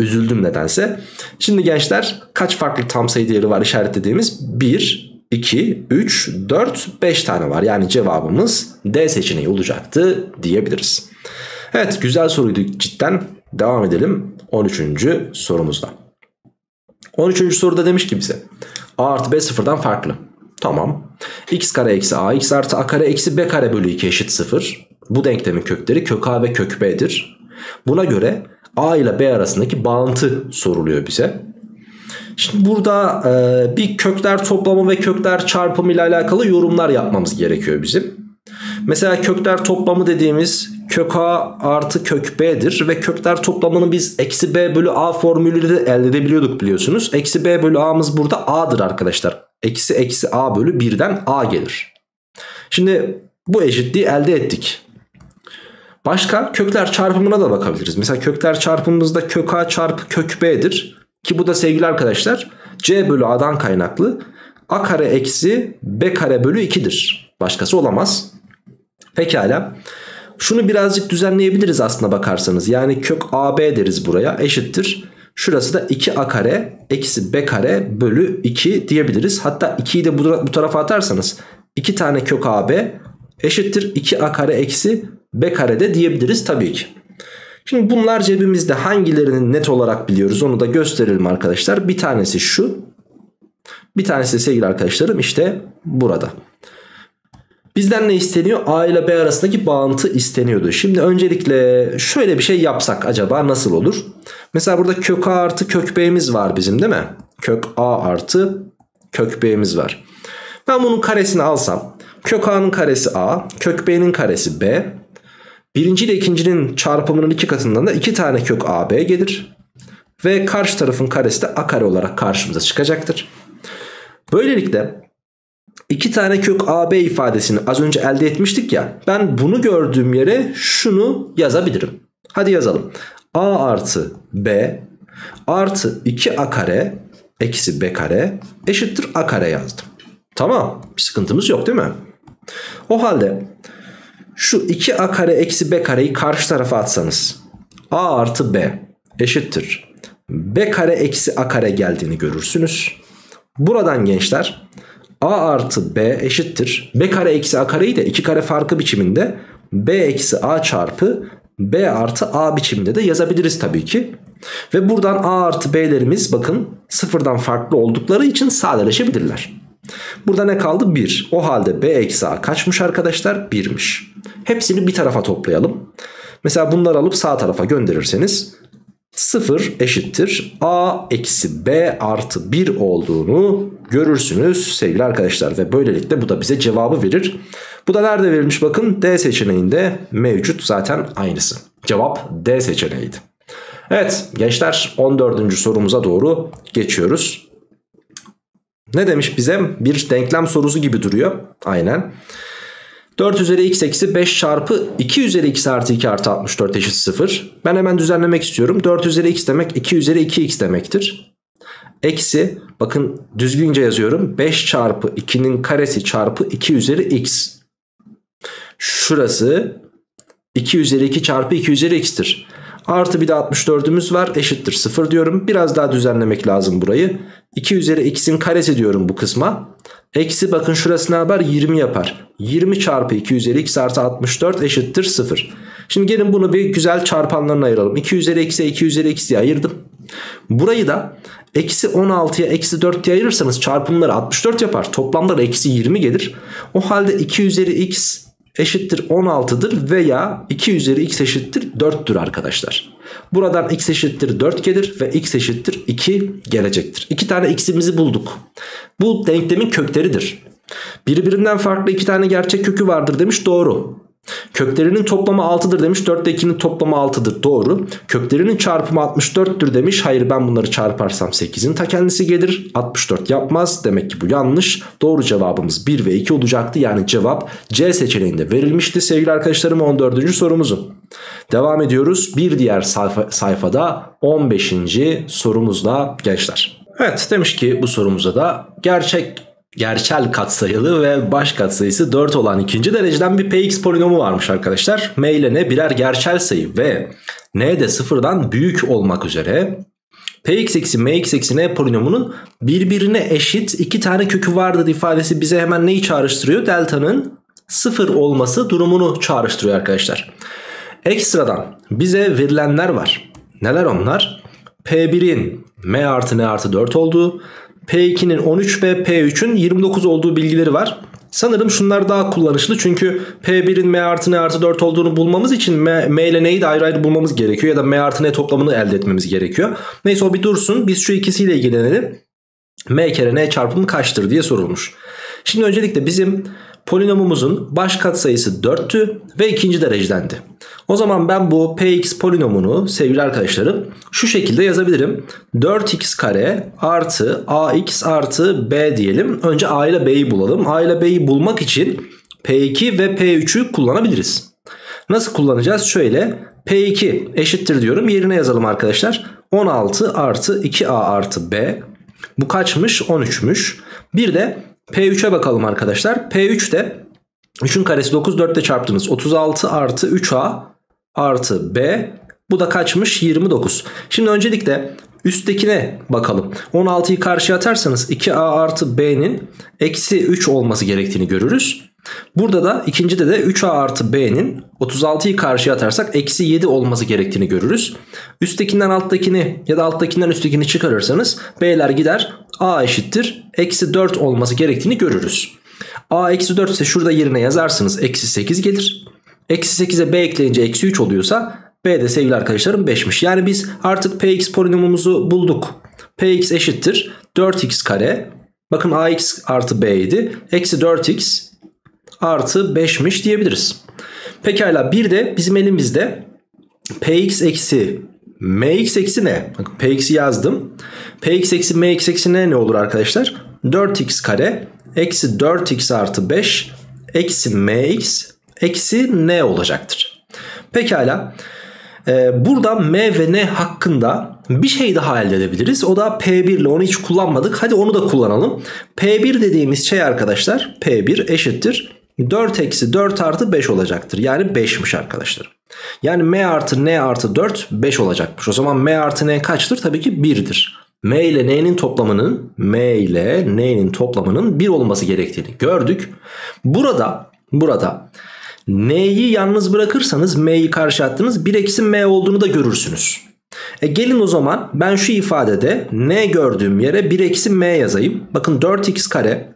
Üzüldüm nedense. Şimdi gençler kaç farklı tam sayı değeri var işaretlediğimiz? 1, 2, 3, 4, 5 tane var. Yani cevabımız D seçeneği olacaktı diyebiliriz. Evet güzel soruydu cidden. Devam edelim 13. sorumuzda. 13. soruda demiş ki bize A artı B sıfırdan farklı. Tamam. x kare eksi a x artı a kare eksi b kare bölü 2 eşit 0. Bu denklemin kökleri kök a ve kök b'dir. Buna göre a ile b arasındaki bağıntı soruluyor bize. Şimdi burada e, bir kökler toplamı ve kökler çarpımı ile alakalı yorumlar yapmamız gerekiyor bizim. Mesela kökler toplamı dediğimiz kök a artı kök b'dir ve kökler toplamını biz eksi b bölü a formülüyle de elde edebiliyorduk biliyorsunuz. Eksi b bölü a'mız burada a'dır arkadaşlar. Eksi eksi a bölü 1'den a gelir. Şimdi bu eşitliği elde ettik. Başka kökler çarpımına da bakabiliriz. Mesela kökler çarpımımızda kök a çarpı kök b'dir. Ki bu da sevgili arkadaşlar c bölü a'dan kaynaklı a kare eksi b kare bölü 2'dir. Başkası olamaz. Pekala. Şunu birazcık düzenleyebiliriz aslına bakarsanız. Yani kök AB deriz buraya eşittir. Şurası da 2A kare eksi B kare bölü 2 diyebiliriz. Hatta 2'yi de bu, bu tarafa atarsanız 2 tane kök AB eşittir 2A kare eksi B kare de diyebiliriz tabii ki. Şimdi bunlar cebimizde hangilerini net olarak biliyoruz onu da gösterelim arkadaşlar. Bir tanesi şu. Bir tanesi sevgili arkadaşlarım işte burada. Bizden ne isteniyor? A ile B arasındaki bağıntı isteniyordu. Şimdi öncelikle şöyle bir şey yapsak acaba nasıl olur? Mesela burada kök A artı kök B'miz var bizim değil mi? Kök A artı kök B'miz var. Ben bunun karesini alsam kök A'nın karesi A, kök B'nin karesi B. Birinci ile ikincinin çarpımının iki katından da iki tane kök AB gelir. Ve karşı tarafın karesi de A kare olarak karşımıza çıkacaktır. Böylelikle iki tane kök AB ifadesini az önce elde etmiştik ya. Ben bunu gördüğüm yere şunu yazabilirim. Hadi yazalım. A artı B artı 2A kare eksi B kare eşittir A kare yazdım. Tamam bir sıkıntımız yok değil mi? O halde şu 2A kare eksi B kareyi karşı tarafa atsanız A artı B eşittir. B kare eksi A kare geldiğini görürsünüz. Buradan gençler A artı B eşittir. B kare eksi A kareyi de 2 kare farkı biçiminde B eksi A çarpı B artı A biçiminde de yazabiliriz tabii ki. Ve buradan A artı B'lerimiz bakın sıfırdan farklı oldukları için sadeleşebilirler. Burada ne kaldı? 1. O halde B eksi A kaçmış arkadaşlar? 1'miş. Hepsini bir tarafa toplayalım. Mesela bunları alıp sağ tarafa gönderirseniz 0 eşittir A eksi B artı 1 olduğunu görürsünüz sevgili arkadaşlar. Ve böylelikle bu da bize cevabı verir. Bu da nerede verilmiş bakın D seçeneğinde mevcut zaten aynısı. Cevap D seçeneğiydi. Evet gençler 14. sorumuza doğru geçiyoruz. Ne demiş bize? Bir denklem sorusu gibi duruyor. Aynen. 4 üzeri x eksi 5 çarpı 2 üzeri x artı 2 artı 64 eşit 0. Ben hemen düzenlemek istiyorum. 4 üzeri x demek 2 üzeri 2x demektir. Eksi bakın düzgünce yazıyorum. 5 çarpı 2'nin karesi çarpı 2 üzeri x. Şurası 2 üzeri 2 çarpı 2 üzeri x'tir. Artı bir de 64'ümüz var eşittir 0 diyorum. Biraz daha düzenlemek lazım burayı. 2 üzeri x'in karesi diyorum bu kısma. Eksi bakın şurası ne yapar? 20 yapar. 20 çarpı 2 üzeri x artı 64 eşittir 0. Şimdi gelin bunu bir güzel çarpanlarına ayıralım. 2 üzeri x'e 2 üzeri x diye ayırdım. Burayı da eksi 16'ya eksi 4 diye ayırırsanız çarpımları 64 yapar. Toplamları eksi 20 gelir. O halde 2 üzeri x eşittir 16'dır veya 2 üzeri x eşittir 4'tür arkadaşlar. Buradan x eşittir 4 gelir ve x eşittir 2 gelecektir. 2 tane x'imizi bulduk. Bu denklemin kökleridir. Birbirinden farklı iki tane gerçek kökü vardır demiş doğru. Köklerinin toplamı 6'dır demiş 4 ile 2'nin toplamı 6'dır doğru. Köklerinin çarpımı 64'tür demiş hayır ben bunları çarparsam 8'in ta kendisi gelir 64 yapmaz demek ki bu yanlış. Doğru cevabımız 1 ve 2 olacaktı yani cevap C seçeneğinde verilmişti sevgili arkadaşlarım 14. sorumuzu. Devam ediyoruz bir diğer sayfa, sayfada 15. sorumuzla gençler. Evet demiş ki bu sorumuza da gerçek gerçel katsayılı ve baş katsayısı 4 olan ikinci dereceden bir px polinomu varmış arkadaşlar. m ile n birer gerçel sayı ve n de sıfırdan büyük olmak üzere px eksi mx eksi n polinomunun birbirine eşit iki tane kökü vardır ifadesi bize hemen neyi çağrıştırıyor? Delta'nın sıfır olması durumunu çağrıştırıyor arkadaşlar. Ekstradan bize verilenler var. Neler onlar? P1'in m artı n artı 4 olduğu, P2'nin 13 ve P3'ün 29 olduğu bilgileri var. Sanırım şunlar daha kullanışlı çünkü P1'in M artı N artı 4 olduğunu bulmamız için M, M ile N'yi de ayrı ayrı bulmamız gerekiyor. Ya da M artı N toplamını elde etmemiz gerekiyor. Neyse o bir dursun biz şu ikisiyle ilgilenelim. M kere N çarpımı kaçtır diye sorulmuş. Şimdi öncelikle bizim polinomumuzun baş katsayısı 4'tü ve ikinci derecedendi. O zaman ben bu px polinomunu sevgili arkadaşlarım şu şekilde yazabilirim. 4x kare artı ax artı b diyelim. Önce a ile b'yi bulalım. a ile b'yi bulmak için p2 ve p3'ü kullanabiliriz. Nasıl kullanacağız? Şöyle p2 eşittir diyorum. Yerine yazalım arkadaşlar. 16 artı 2a artı b. Bu kaçmış? 13'müş. Bir de P3'e bakalım arkadaşlar. P3 de 3'ün karesi 9 4 ile çarptınız. 36 artı 3A artı B. Bu da kaçmış? 29. Şimdi öncelikle üsttekine bakalım. 16'yı karşıya atarsanız 2A artı B'nin eksi 3 olması gerektiğini görürüz. Burada da ikincide de 3a artı b'nin 36'yı karşıya atarsak eksi 7 olması gerektiğini görürüz. Üsttekinden alttakini ya da alttakinden üsttekini çıkarırsanız b'ler gider a eşittir eksi 4 olması gerektiğini görürüz. a eksi 4 ise şurada yerine yazarsınız eksi 8 gelir. Eksi 8'e b ekleyince eksi 3 oluyorsa b de sevgili arkadaşlarım 5'miş. Yani biz artık px polinomumuzu bulduk. px eşittir 4x kare. Bakın ax artı b idi. Eksi 4x artı 5'miş diyebiliriz. Pekala bir de bizim elimizde px eksi mx eksi ne? Bakın px'i yazdım. px eksi mx eksi ne ne olur arkadaşlar? 4x kare eksi 4x artı 5 eksi mx eksi n olacaktır. Pekala. Ee, burada m ve n hakkında bir şey daha elde edebiliriz. O da P1 ile onu hiç kullanmadık. Hadi onu da kullanalım. P1 dediğimiz şey arkadaşlar P1 eşittir 4 eksi 4 artı 5 olacaktır. Yani 5'miş arkadaşlar. Yani m artı n artı 4 5 olacakmış. O zaman m artı n kaçtır? Tabii ki 1'dir. m ile n'nin toplamının m ile n'nin toplamının 1 olması gerektiğini gördük. Burada burada n'yi yalnız bırakırsanız m'yi karşı attınız 1 eksi m olduğunu da görürsünüz. E gelin o zaman ben şu ifadede n gördüğüm yere 1 eksi m yazayım. Bakın 4x kare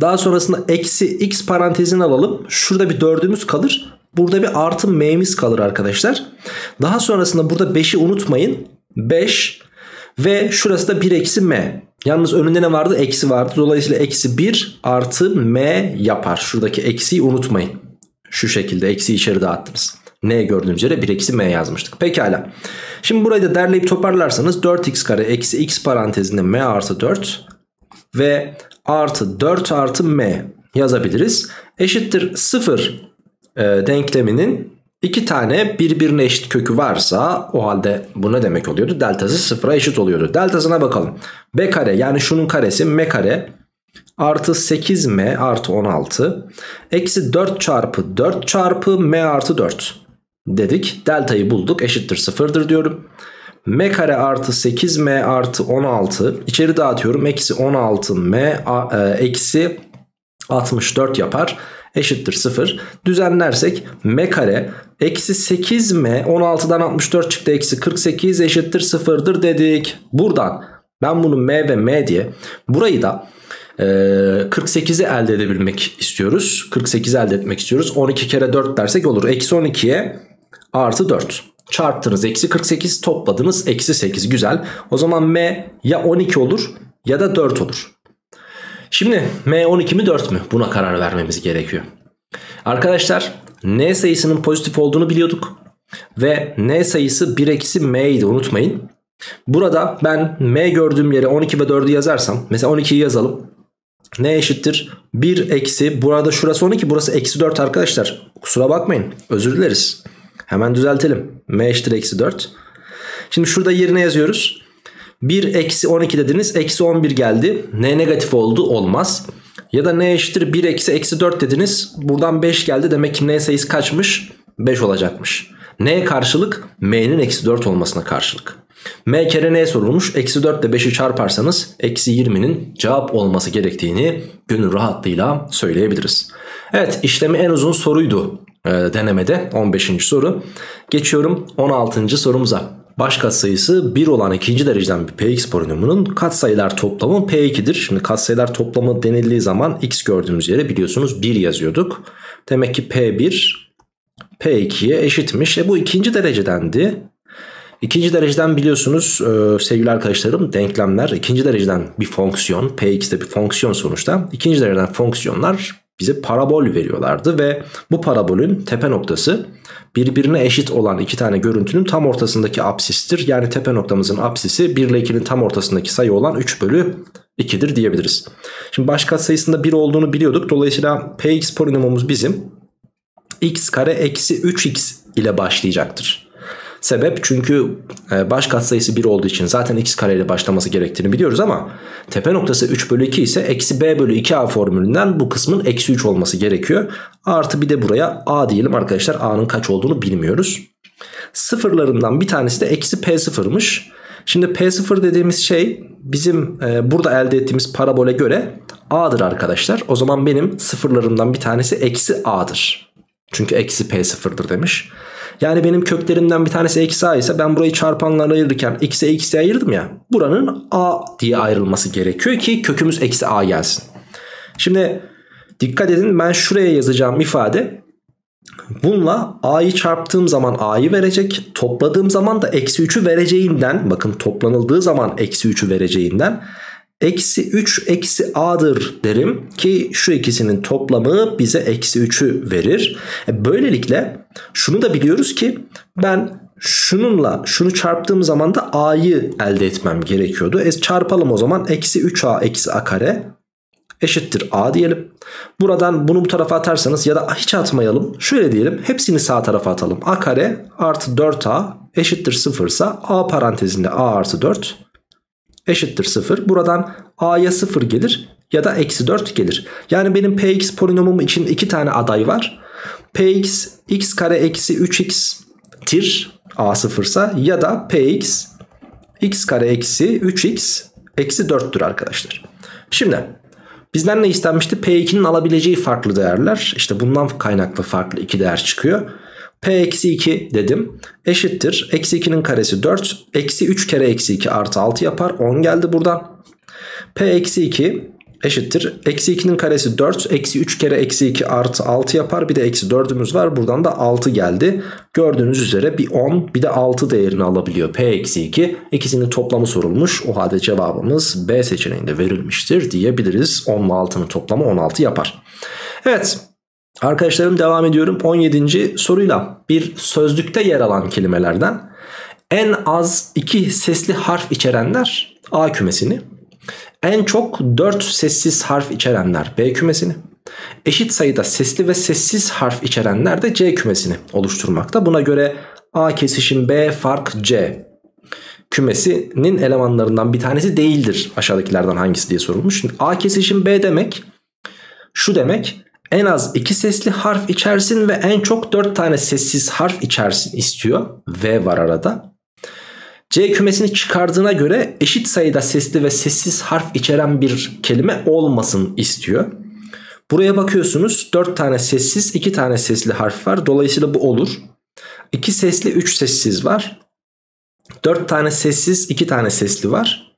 daha sonrasında eksi x parantezini alalım. Şurada bir dördümüz kalır. Burada bir artı m'miz kalır arkadaşlar. Daha sonrasında burada 5'i unutmayın. 5 ve şurası da 1 eksi m. Yalnız önünde ne vardı? Eksi vardı. Dolayısıyla eksi 1 artı m yapar. Şuradaki eksiyi unutmayın. Şu şekilde eksi içeri dağıttınız. N gördüğünüz yere 1 eksi m yazmıştık. Pekala. Şimdi burayı da derleyip toparlarsanız 4x kare eksi x parantezinde m artı 4 ve artı 4 artı m yazabiliriz. Eşittir 0 e, denkleminin iki tane birbirine eşit kökü varsa o halde bu ne demek oluyordu? Deltası sıfıra eşit oluyordu. Deltasına bakalım. B kare yani şunun karesi m kare artı 8m artı 16 eksi 4 çarpı 4 çarpı m artı 4 dedik. Deltayı bulduk eşittir sıfırdır diyorum m kare artı 8m artı 16 içeri dağıtıyorum. Eksi 16m e, eksi 64 yapar. Eşittir 0 düzenlersek m kare eksi 8m 16'dan 64 çıktı. Eksi 48 eşittir 0'dır dedik. Buradan ben bunu m ve m diye burayı da 48'i e, elde edebilmek istiyoruz. 48'i elde etmek istiyoruz. 12 kere 4 dersek olur. Eksi 12'ye artı 4 Çarptınız eksi 48 topladınız eksi 8 güzel. O zaman M ya 12 olur ya da 4 olur. Şimdi M 12 mi 4 mü? Buna karar vermemiz gerekiyor. Arkadaşlar N sayısının pozitif olduğunu biliyorduk. Ve N sayısı 1 eksi M idi unutmayın. Burada ben M gördüğüm yere 12 ve 4'ü yazarsam. Mesela 12'yi yazalım. N eşittir 1 eksi burada şurası 12 burası eksi 4 arkadaşlar. Kusura bakmayın özür dileriz. Hemen düzeltelim. M eşittir eksi 4. Şimdi şurada yerine yazıyoruz. 1 eksi 12 dediniz. Eksi 11 geldi. N negatif oldu. Olmaz. Ya da n eşittir 1 eksi eksi 4 dediniz. Buradan 5 geldi. Demek ki n sayısı kaçmış? 5 olacakmış. N karşılık m'nin eksi 4 olmasına karşılık. M kere n sorulmuş. Eksi 4 ile 5'i çarparsanız eksi 20'nin cevap olması gerektiğini gönül rahatlığıyla söyleyebiliriz. Evet işlemi en uzun soruydu e, denemede 15. soru. Geçiyorum 16. sorumuza. Baş katsayısı 1 olan ikinci dereceden bir px polinomunun katsayılar toplamı p2'dir. Şimdi katsayılar toplamı denildiği zaman x gördüğümüz yere biliyorsunuz 1 yazıyorduk. Demek ki p1 p2'ye eşitmiş. E bu ikinci derecedendi. İkinci dereceden biliyorsunuz e, sevgili arkadaşlarım denklemler ikinci dereceden bir fonksiyon px de bir fonksiyon sonuçta. İkinci dereceden fonksiyonlar bize parabol veriyorlardı ve bu parabolün tepe noktası birbirine eşit olan iki tane görüntünün tam ortasındaki apsistir. Yani tepe noktamızın apsisi 1 ile 2'nin tam ortasındaki sayı olan 3 bölü 2'dir diyebiliriz. Şimdi baş katsayısında 1 olduğunu biliyorduk. Dolayısıyla px polinomumuz bizim x kare eksi 3x ile başlayacaktır. Sebep çünkü e, baş katsayısı 1 olduğu için zaten x kare ile başlaması gerektiğini biliyoruz ama tepe noktası 3 bölü 2 ise eksi b bölü 2a formülünden bu kısmın eksi 3 olması gerekiyor. Artı bir de buraya a diyelim arkadaşlar a'nın kaç olduğunu bilmiyoruz. Sıfırlarından bir tanesi de eksi p sıfırmış. Şimdi P0 dediğimiz şey bizim e, burada elde ettiğimiz parabole göre A'dır arkadaşlar. O zaman benim sıfırlarımdan bir tanesi eksi A'dır. Çünkü eksi P0'dır demiş. Yani benim köklerimden bir tanesi eksi A ise ben burayı çarpanlarla ayırırken x'e x'e ayırdım ya. Buranın A diye ayrılması gerekiyor ki kökümüz eksi A gelsin. Şimdi dikkat edin ben şuraya yazacağım ifade Bununla a'yı çarptığım zaman a'yı verecek. Topladığım zaman da eksi 3'ü vereceğinden bakın toplanıldığı zaman eksi 3'ü vereceğinden eksi 3 eksi a'dır derim ki şu ikisinin toplamı bize eksi 3'ü verir. E böylelikle şunu da biliyoruz ki ben şununla şunu çarptığım zaman da a'yı elde etmem gerekiyordu. E çarpalım o zaman eksi 3a eksi a kare eşittir a diyelim. Buradan bunu bu tarafa atarsanız ya da hiç atmayalım. Şöyle diyelim hepsini sağ tarafa atalım. a kare artı 4a eşittir 0 ise a parantezinde a artı 4 eşittir 0. Buradan a'ya 0 gelir ya da eksi 4 gelir. Yani benim px polinomum için iki tane aday var. px x kare eksi 3x tir a 0 ise ya da px x kare eksi 3x eksi 4'tür arkadaşlar. Şimdi bizden ne istenmişti? P2'nin alabileceği farklı değerler. İşte bundan kaynaklı farklı iki değer çıkıyor. P eksi 2 dedim. Eşittir. Eksi 2'nin karesi 4. Eksi 3 kere eksi 2 artı 6 yapar. 10 geldi buradan. P eksi 2 eşittir. Eksi 2'nin karesi 4. Eksi 3 kere eksi 2 artı 6 yapar. Bir de eksi 4'ümüz var. Buradan da 6 geldi. Gördüğünüz üzere bir 10 bir de 6 değerini alabiliyor. P eksi 2. İkisinin toplamı sorulmuş. O halde cevabımız B seçeneğinde verilmiştir diyebiliriz. 10 ile 6'nın toplamı 16 yapar. Evet Arkadaşlarım devam ediyorum 17. soruyla bir sözlükte yer alan kelimelerden en az iki sesli harf içerenler A kümesini, en çok 4 sessiz harf içerenler B kümesini, eşit sayıda sesli ve sessiz harf içerenler de C kümesini oluşturmakta. Buna göre A kesişim B fark C kümesinin elemanlarından bir tanesi değildir aşağıdakilerden hangisi diye sorulmuş. Şimdi A kesişim B demek şu demek en az 2 sesli harf içersin ve en çok 4 tane sessiz harf içersin istiyor. V var arada. C kümesini çıkardığına göre eşit sayıda sesli ve sessiz harf içeren bir kelime olmasın istiyor. Buraya bakıyorsunuz 4 tane sessiz 2 tane sesli harf var. Dolayısıyla bu olur. 2 sesli 3 sessiz var. 4 tane sessiz 2 tane sesli var.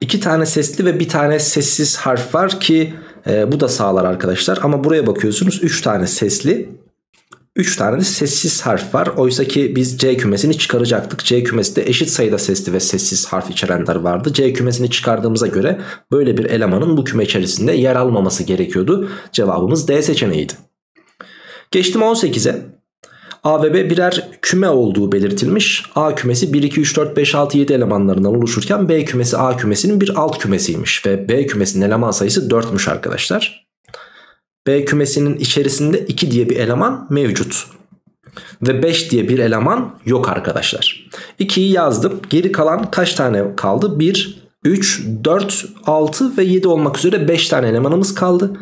2 tane sesli ve bir tane sessiz harf var ki e, bu da sağlar arkadaşlar. Ama buraya bakıyorsunuz 3 tane sesli 3 tane de sessiz harf var. Oysa ki biz C kümesini çıkaracaktık. C kümesi de eşit sayıda sesli ve sessiz harf içerenler vardı. C kümesini çıkardığımıza göre böyle bir elemanın bu küme içerisinde yer almaması gerekiyordu. Cevabımız D seçeneğiydi. Geçtim 18'e. A ve B birer küme olduğu belirtilmiş. A kümesi 1, 2, 3, 4, 5, 6, 7 elemanlarından oluşurken B kümesi A kümesinin bir alt kümesiymiş. Ve B kümesinin eleman sayısı 4'müş arkadaşlar. B kümesinin içerisinde 2 diye bir eleman mevcut. Ve 5 diye bir eleman yok arkadaşlar. 2'yi yazdım. Geri kalan kaç tane kaldı? 1, 3, 4, 6 ve 7 olmak üzere 5 tane elemanımız kaldı.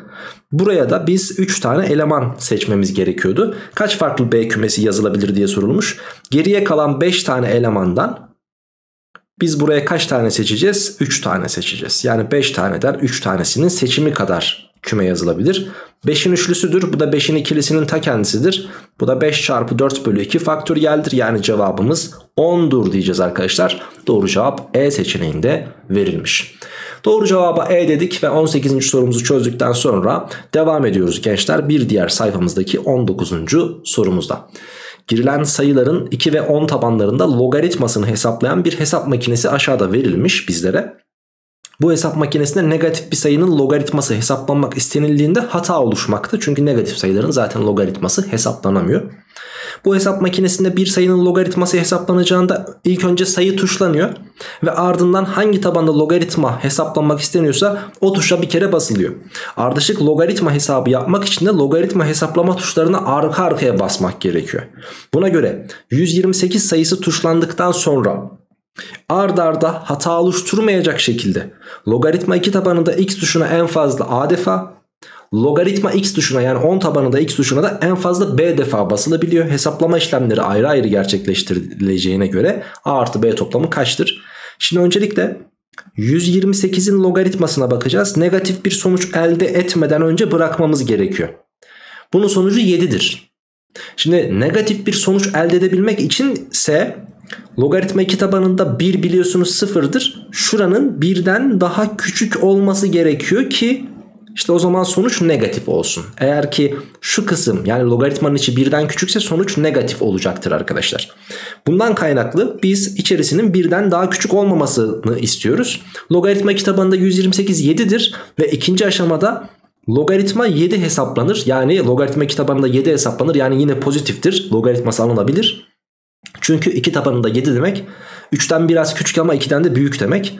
Buraya da biz 3 tane eleman seçmemiz gerekiyordu. Kaç farklı B kümesi yazılabilir diye sorulmuş. Geriye kalan 5 tane elemandan biz buraya kaç tane seçeceğiz? 3 tane seçeceğiz. Yani 5 taneden 3 tanesinin seçimi kadar küme yazılabilir. 5'in üçlüsüdür. Bu da 5'in ikilisinin ta kendisidir. Bu da 5 çarpı 4 bölü 2 faktöriyeldir. Yani cevabımız 10'dur diyeceğiz arkadaşlar. Doğru cevap E seçeneğinde verilmiş. Doğru cevaba E dedik ve 18. sorumuzu çözdükten sonra devam ediyoruz gençler. Bir diğer sayfamızdaki 19. sorumuzda. Girilen sayıların 2 ve 10 tabanlarında logaritmasını hesaplayan bir hesap makinesi aşağıda verilmiş bizlere. Bu hesap makinesinde negatif bir sayının logaritması hesaplanmak istenildiğinde hata oluşmakta. Çünkü negatif sayıların zaten logaritması hesaplanamıyor. Bu hesap makinesinde bir sayının logaritması hesaplanacağında ilk önce sayı tuşlanıyor. Ve ardından hangi tabanda logaritma hesaplanmak isteniyorsa o tuşa bir kere basılıyor. Ardışık logaritma hesabı yapmak için de logaritma hesaplama tuşlarına arka arkaya basmak gerekiyor. Buna göre 128 sayısı tuşlandıktan sonra ard arda hata oluşturmayacak şekilde logaritma 2 tabanında x tuşuna en fazla a defa logaritma x tuşuna yani 10 tabanında x tuşuna da en fazla b defa basılabiliyor. Hesaplama işlemleri ayrı ayrı gerçekleştirileceğine göre a artı b toplamı kaçtır? Şimdi öncelikle 128'in logaritmasına bakacağız. Negatif bir sonuç elde etmeden önce bırakmamız gerekiyor. Bunun sonucu 7'dir. Şimdi negatif bir sonuç elde edebilmek için ise logaritma 2 tabanında 1 biliyorsunuz 0'dır. Şuranın birden daha küçük olması gerekiyor ki işte o zaman sonuç negatif olsun. Eğer ki şu kısım yani logaritmanın içi birden küçükse sonuç negatif olacaktır arkadaşlar. Bundan kaynaklı biz içerisinin birden daha küçük olmamasını istiyoruz. Logaritma kitabında 128 7'dir ve ikinci aşamada logaritma 7 hesaplanır. Yani logaritma kitabında 7 hesaplanır yani yine pozitiftir. Logaritması alınabilir. Çünkü 2 tabanında 7 demek 3'ten biraz küçük ama 2'den de büyük demek.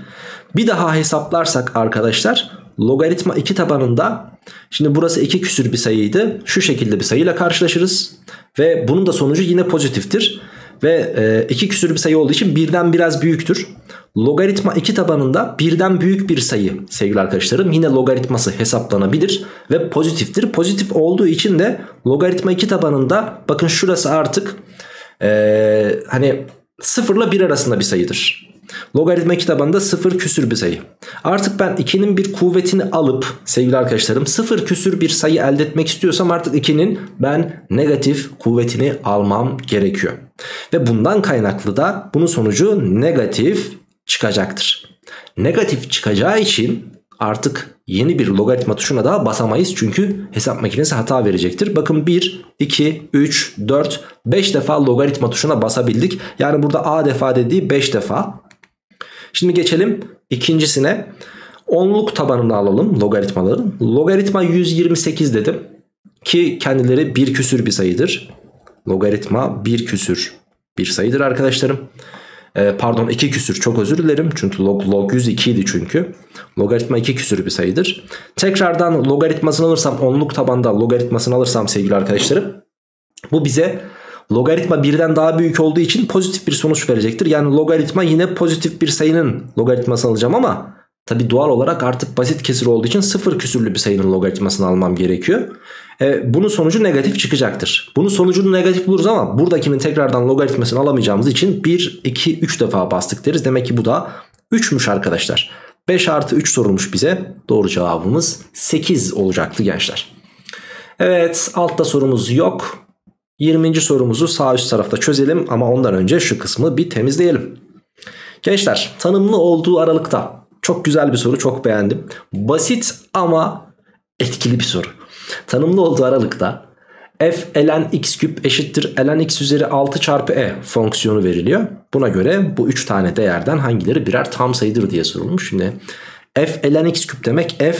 Bir daha hesaplarsak arkadaşlar logaritma 2 tabanında şimdi burası 2 küsür bir sayıydı. Şu şekilde bir sayıyla karşılaşırız. Ve bunun da sonucu yine pozitiftir. Ve 2 e, küsür bir sayı olduğu için birden biraz büyüktür. Logaritma 2 tabanında birden büyük bir sayı sevgili arkadaşlarım yine logaritması hesaplanabilir ve pozitiftir. Pozitif olduğu için de logaritma 2 tabanında bakın şurası artık ee, hani 0 ile 1 arasında bir sayıdır. Logaritma kitabında 0 küsür bir sayı. Artık ben 2'nin bir kuvvetini alıp sevgili arkadaşlarım 0 küsür bir sayı elde etmek istiyorsam artık 2'nin ben negatif kuvvetini almam gerekiyor. Ve bundan kaynaklı da bunun sonucu negatif çıkacaktır. Negatif çıkacağı için artık yeni bir logaritma tuşuna daha basamayız. Çünkü hesap makinesi hata verecektir. Bakın 1, 2, 3, 4, 5 defa logaritma tuşuna basabildik. Yani burada A defa dediği 5 defa. Şimdi geçelim ikincisine. Onluk tabanını alalım logaritmaların. Logaritma 128 dedim. Ki kendileri bir küsür bir sayıdır. Logaritma bir küsür bir sayıdır arkadaşlarım. Ee, pardon 2 küsür çok özür dilerim. Çünkü log, log 102 idi çünkü. Logaritma 2 küsür bir sayıdır. Tekrardan logaritmasını alırsam onluk tabanda logaritmasını alırsam sevgili arkadaşlarım. Bu bize logaritma birden daha büyük olduğu için pozitif bir sonuç verecektir. Yani logaritma yine pozitif bir sayının logaritmasını alacağım ama tabi doğal olarak artık basit kesir olduğu için sıfır küsürlü bir sayının logaritmasını almam gerekiyor. E, bunun sonucu negatif çıkacaktır. Bunun sonucunu negatif buluruz ama buradakinin tekrardan logaritmasını alamayacağımız için 1, 2, 3 defa bastık deriz. Demek ki bu da 3'müş arkadaşlar. 5 artı 3 sorulmuş bize. Doğru cevabımız 8 olacaktı gençler. Evet altta sorumuz yok. 20. sorumuzu sağ üst tarafta çözelim ama ondan önce şu kısmı bir temizleyelim. Gençler tanımlı olduğu aralıkta çok güzel bir soru çok beğendim. Basit ama etkili bir soru. Tanımlı olduğu aralıkta f ln x küp eşittir ln x üzeri 6 çarpı e fonksiyonu veriliyor. Buna göre bu 3 tane değerden hangileri birer tam sayıdır diye sorulmuş. Şimdi f ln x küp demek f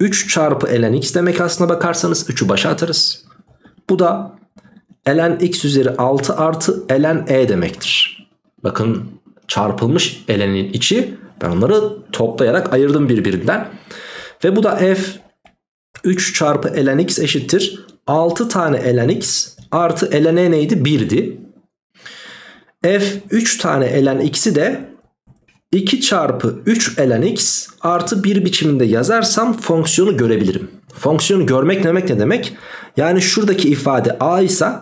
3 çarpı ln x demek aslına bakarsanız 3'ü başa atarız. Bu da ln x üzeri 6 artı ln e demektir. Bakın çarpılmış ln'in içi ben onları toplayarak ayırdım birbirinden. Ve bu da f 3 çarpı ln x eşittir. 6 tane ln x artı ln neydi? 1'di. F 3 tane ln x'i de 2 çarpı 3 ln x artı 1 biçiminde yazarsam fonksiyonu görebilirim. Fonksiyonu görmek demek ne demek? Yani şuradaki ifade a ise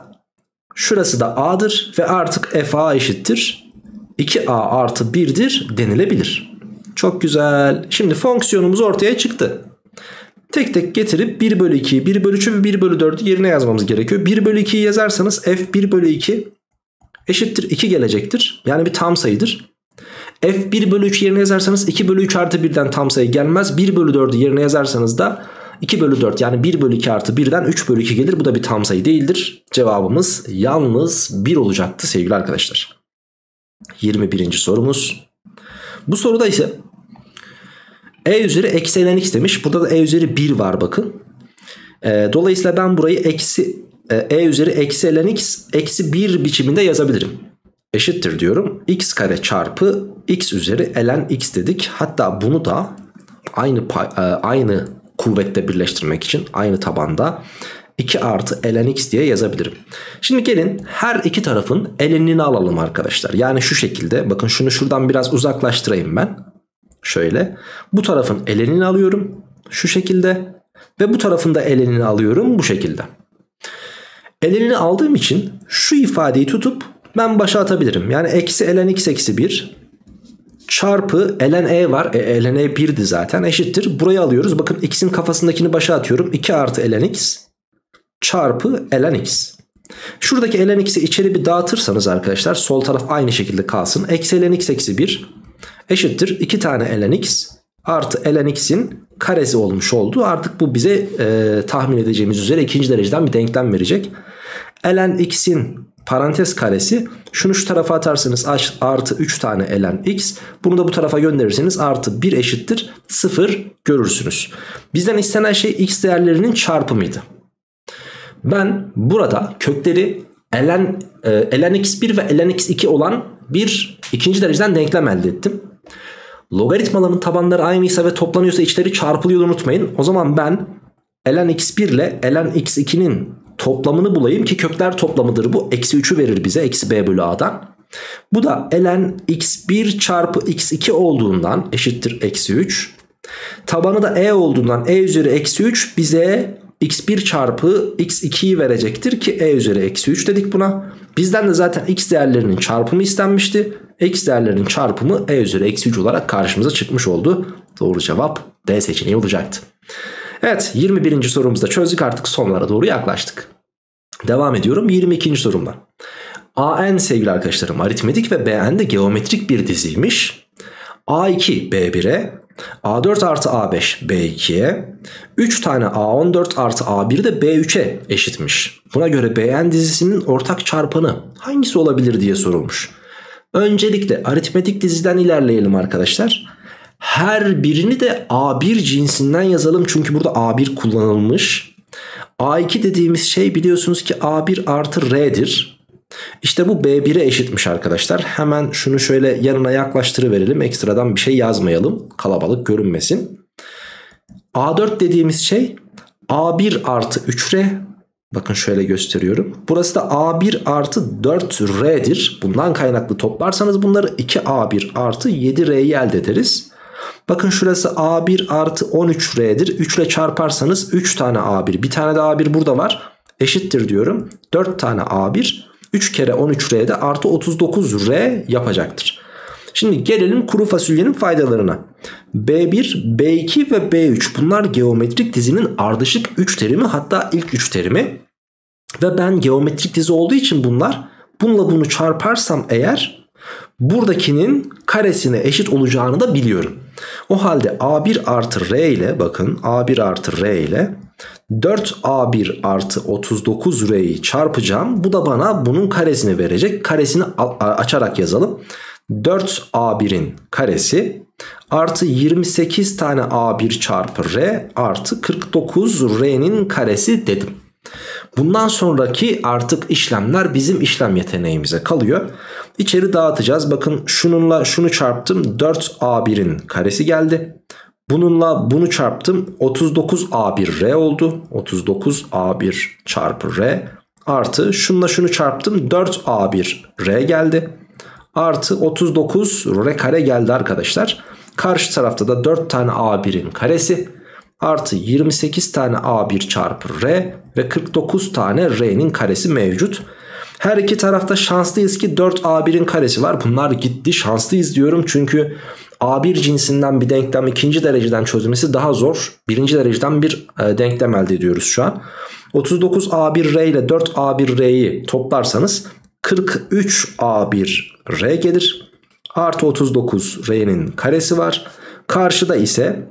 şurası da a'dır ve artık f a eşittir. 2a artı 1'dir denilebilir. Çok güzel. Şimdi fonksiyonumuz ortaya çıktı. Tek tek getirip 1 bölü 2'yi 1 bölü 3'ü ve 1 bölü 4'ü yerine yazmamız gerekiyor. 1 bölü 2'yi yazarsanız f 1 bölü 2 eşittir 2 gelecektir. Yani bir tam sayıdır. f 1 bölü 3 yerine yazarsanız 2 bölü 3 artı 1'den tam sayı gelmez. 1 bölü 4'ü yerine yazarsanız da 2 bölü 4 yani 1 bölü 2 artı 1'den 3 bölü 2 gelir. Bu da bir tam sayı değildir. Cevabımız yalnız 1 olacaktı sevgili arkadaşlar. 21. sorumuz. Bu soruda ise e üzeri eksi ln x demiş. Burada da e üzeri 1 var bakın. E, dolayısıyla ben burayı eksi e, e üzeri eksi ln x eksi 1 biçiminde yazabilirim. Eşittir diyorum. x kare çarpı x üzeri ln x dedik. Hatta bunu da aynı e, aynı kuvvette birleştirmek için aynı tabanda 2 artı ln x diye yazabilirim. Şimdi gelin her iki tarafın ln'ini alalım arkadaşlar. Yani şu şekilde bakın şunu şuradan biraz uzaklaştırayım ben. Şöyle. Bu tarafın elenini alıyorum. Şu şekilde. Ve bu tarafın da elenini alıyorum bu şekilde. Elenini aldığım için şu ifadeyi tutup ben başa atabilirim. Yani eksi ln x eksi 1 çarpı ln e var. E, ln e 1'di zaten eşittir. Burayı alıyoruz. Bakın x'in kafasındakini başa atıyorum. 2 artı ln x çarpı ln x. Şuradaki ln x'i içeri bir dağıtırsanız arkadaşlar sol taraf aynı şekilde kalsın. Eksi ln x eksi 1 eşittir 2 tane ln x artı ln x'in karesi olmuş oldu. Artık bu bize e, tahmin edeceğimiz üzere ikinci dereceden bir denklem verecek. ln x'in parantez karesi şunu şu tarafa atarsanız artı 3 tane ln x bunu da bu tarafa gönderirseniz artı 1 eşittir 0 görürsünüz. Bizden istenen şey x değerlerinin çarpımıydı. Ben burada kökleri ln, e, ln x1 ve ln x2 olan bir ikinci dereceden denklem elde ettim. Logaritmaların tabanları aynıysa ve toplanıyorsa içleri çarpılıyor unutmayın. O zaman ben ln x1 ile ln x2'nin toplamını bulayım ki kökler toplamıdır bu. Eksi 3'ü verir bize eksi b bölü a'dan. Bu da ln x1 çarpı x2 olduğundan eşittir eksi 3. Tabanı da e olduğundan e üzeri eksi 3 bize x1 çarpı x2'yi verecektir ki e üzeri eksi 3 dedik buna. Bizden de zaten x değerlerinin çarpımı istenmişti. X değerlerinin çarpımı e üzeri eksi 3 olarak karşımıza çıkmış oldu. Doğru cevap D seçeneği olacaktı. Evet 21. sorumuzda çözdük artık sonlara doğru yaklaştık. Devam ediyorum 22. sorumda. AN sevgili arkadaşlarım aritmetik ve BN de geometrik bir diziymiş. A2 B1'e A4 artı A5 B2'ye 3 tane A14 artı A1 de B3'e eşitmiş. Buna göre BN dizisinin ortak çarpanı hangisi olabilir diye sorulmuş. Öncelikle aritmetik diziden ilerleyelim arkadaşlar. Her birini de A1 cinsinden yazalım çünkü burada A1 kullanılmış. A2 dediğimiz şey biliyorsunuz ki A1 artı R'dir. İşte bu B1'e eşitmiş arkadaşlar. Hemen şunu şöyle yanına yaklaştırıverelim. Ekstradan bir şey yazmayalım. Kalabalık görünmesin. A4 dediğimiz şey A1 artı 3R. Bakın şöyle gösteriyorum. Burası da A1 artı 4R'dir. Bundan kaynaklı toplarsanız bunları 2A1 artı 7R'yi elde ederiz. Bakın şurası A1 artı 13R'dir. 3 ile çarparsanız 3 tane A1. Bir tane de A1 burada var. Eşittir diyorum. 4 tane A1 3 kere 13R'de artı 39R yapacaktır. Şimdi gelelim kuru fasulyenin faydalarına. B1, B2 ve B3 bunlar geometrik dizinin ardışık 3 terimi hatta ilk 3 terimi. Ve ben geometrik dizi olduğu için bunlar bununla bunu çarparsam eğer buradakinin karesine eşit olacağını da biliyorum. O halde A1 artı R ile bakın A1 artı R ile 4A1 artı 39R'yi çarpacağım. Bu da bana bunun karesini verecek. Karesini açarak yazalım. 4A1'in karesi artı 28 tane A1 çarpı R artı 49 R'nin karesi dedim. Bundan sonraki artık işlemler bizim işlem yeteneğimize kalıyor. İçeri dağıtacağız. Bakın şununla şunu çarptım. 4A1'in karesi geldi. Bununla bunu çarptım. 39A1R oldu. 39A1 çarpı R artı şununla şunu çarptım. 4A1R geldi. Artı 39 R kare geldi arkadaşlar. Karşı tarafta da 4 tane A1'in karesi artı 28 tane A1 çarpı R ve 49 tane R'nin karesi mevcut. Her iki tarafta şanslıyız ki 4A1'in karesi var. Bunlar gitti şanslıyız diyorum çünkü A1 cinsinden bir denklem ikinci dereceden çözülmesi daha zor. Birinci dereceden bir e, denklem elde ediyoruz şu an. 39A1R ile 4A1R'yi toplarsanız 43A1R gelir. Artı 39R'nin karesi var. Karşıda ise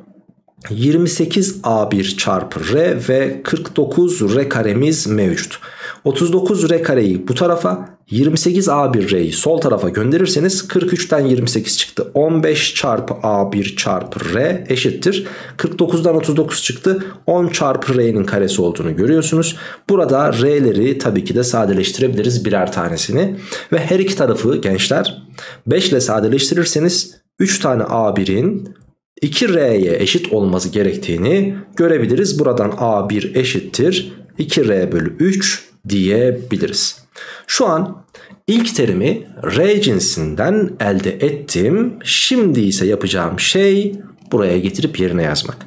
28A1 çarpı R ve 49 R karemiz mevcut. 39 R kareyi bu tarafa 28 A1 R'yi sol tarafa gönderirseniz 43'ten 28 çıktı. 15 çarpı A1 çarpı R eşittir. 49'dan 39 çıktı. 10 çarpı R'nin karesi olduğunu görüyorsunuz. Burada R'leri tabii ki de sadeleştirebiliriz birer tanesini. Ve her iki tarafı gençler 5 ile sadeleştirirseniz 3 tane A1'in 2R'ye eşit olması gerektiğini görebiliriz. Buradan A1 eşittir 2R bölü 3 diyebiliriz. Şu an ilk terimi R cinsinden elde ettim. Şimdi ise yapacağım şey buraya getirip yerine yazmak.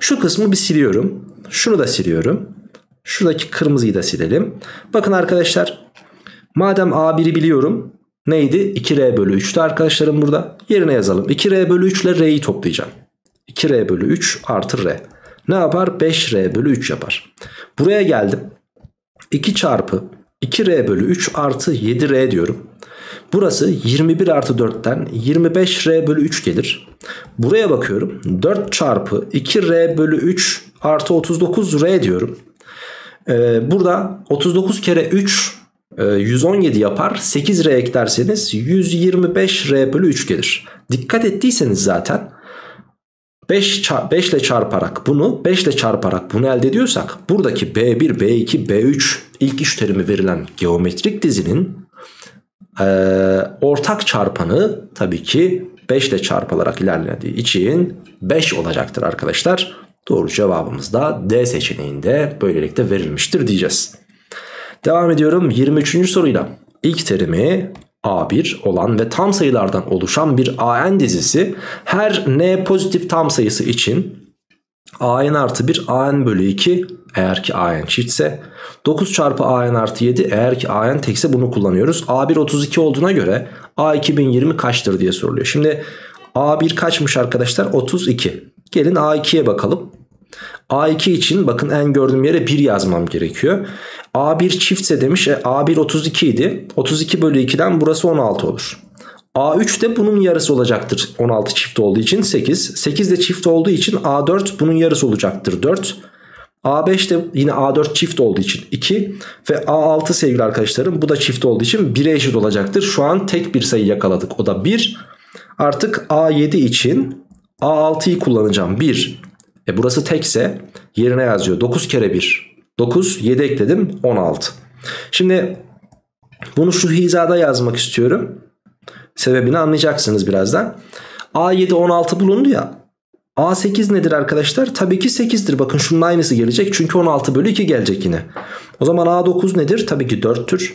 Şu kısmı bir siliyorum. Şunu da siliyorum. Şuradaki kırmızıyı da silelim. Bakın arkadaşlar madem A1'i biliyorum neydi? 2R bölü 3'tü arkadaşlarım burada. Yerine yazalım. 2R bölü 3 ile R'yi toplayacağım. 2R bölü 3 artı R. Ne yapar? 5R bölü 3 yapar. Buraya geldim. 2 çarpı 2R bölü 3 artı 7R diyorum. Burası 21 artı 4'ten 25R bölü 3 gelir. Buraya bakıyorum. 4 çarpı 2R bölü 3 artı 39R diyorum. Ee, burada 39 kere 3 117 yapar. 8R eklerseniz 125R bölü 3 gelir. Dikkat ettiyseniz zaten 5, 5 ile çarparak bunu 5 ile çarparak bunu elde ediyorsak buradaki B1, B2, B3 ilk iş terimi verilen geometrik dizinin e, ortak çarpanı tabii ki 5 ile çarpılarak ilerlediği için 5 olacaktır arkadaşlar. Doğru cevabımız da D seçeneğinde böylelikle verilmiştir diyeceğiz. Devam ediyorum 23. soruyla. İlk terimi A1 olan ve tam sayılardan oluşan bir AN dizisi her N pozitif tam sayısı için AN artı 1 AN bölü 2 eğer ki AN çiftse 9 çarpı AN artı 7 eğer ki AN tekse bunu kullanıyoruz. A1 32 olduğuna göre A 2020 kaçtır diye soruluyor. Şimdi A1 kaçmış arkadaşlar? 32. Gelin A2'ye bakalım. A2 için bakın en gördüğüm yere 1 yazmam gerekiyor. A1 çiftse demiş. E, A1 32 idi. 32 bölü 2'den burası 16 olur. A3 de bunun yarısı olacaktır. 16 çift olduğu için 8. 8 de çift olduğu için A4 bunun yarısı olacaktır. 4. A5 de yine A4 çift olduğu için 2 ve A6 sevgili arkadaşlarım bu da çift olduğu için 1'e eşit olacaktır. Şu an tek bir sayı yakaladık o da 1. Artık A7 için A6'yı kullanacağım 1. E burası tekse yerine yazıyor 9 kere 1 9 7 ekledim 16. Şimdi bunu şu hizada yazmak istiyorum. Sebebini anlayacaksınız birazdan. A7 16 bulundu ya. A8 nedir arkadaşlar? Tabii ki 8'dir. Bakın şunun aynısı gelecek. Çünkü 16 bölü 2 gelecek yine. O zaman A9 nedir? Tabii ki 4'tür.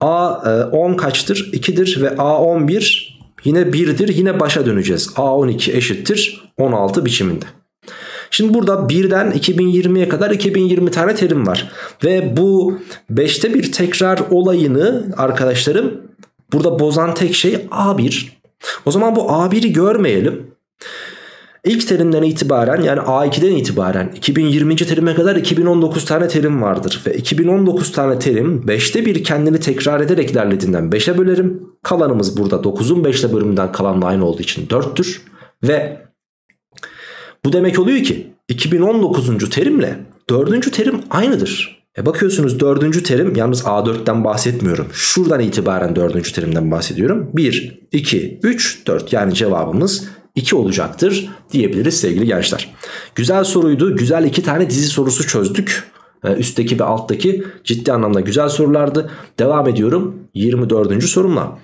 A10 kaçtır? 2'dir ve A11 yine 1'dir. Yine başa döneceğiz. A12 eşittir 16 biçiminde. Şimdi burada 1'den 2020'ye kadar 2020 tane terim var. Ve bu 5'te bir tekrar olayını arkadaşlarım burada bozan tek şey A1. O zaman bu A1'i görmeyelim. İlk terimden itibaren yani A2'den itibaren 2020. terime kadar 2019 tane terim vardır. Ve 2019 tane terim 5'te bir kendini tekrar ederek ilerlediğinden 5'e bölerim. Kalanımız burada 9'un 5'te bölümünden kalanla aynı olduğu için 4'tür. Ve bu demek oluyor ki 2019. terimle 4. terim aynıdır. E bakıyorsunuz 4. terim yalnız A4'ten bahsetmiyorum. Şuradan itibaren 4. terimden bahsediyorum. 1, 2, 3, 4 yani cevabımız 2 olacaktır diyebiliriz sevgili gençler. Güzel soruydu. Güzel iki tane dizi sorusu çözdük. E, üstteki ve alttaki ciddi anlamda güzel sorulardı. Devam ediyorum 24. sorumla.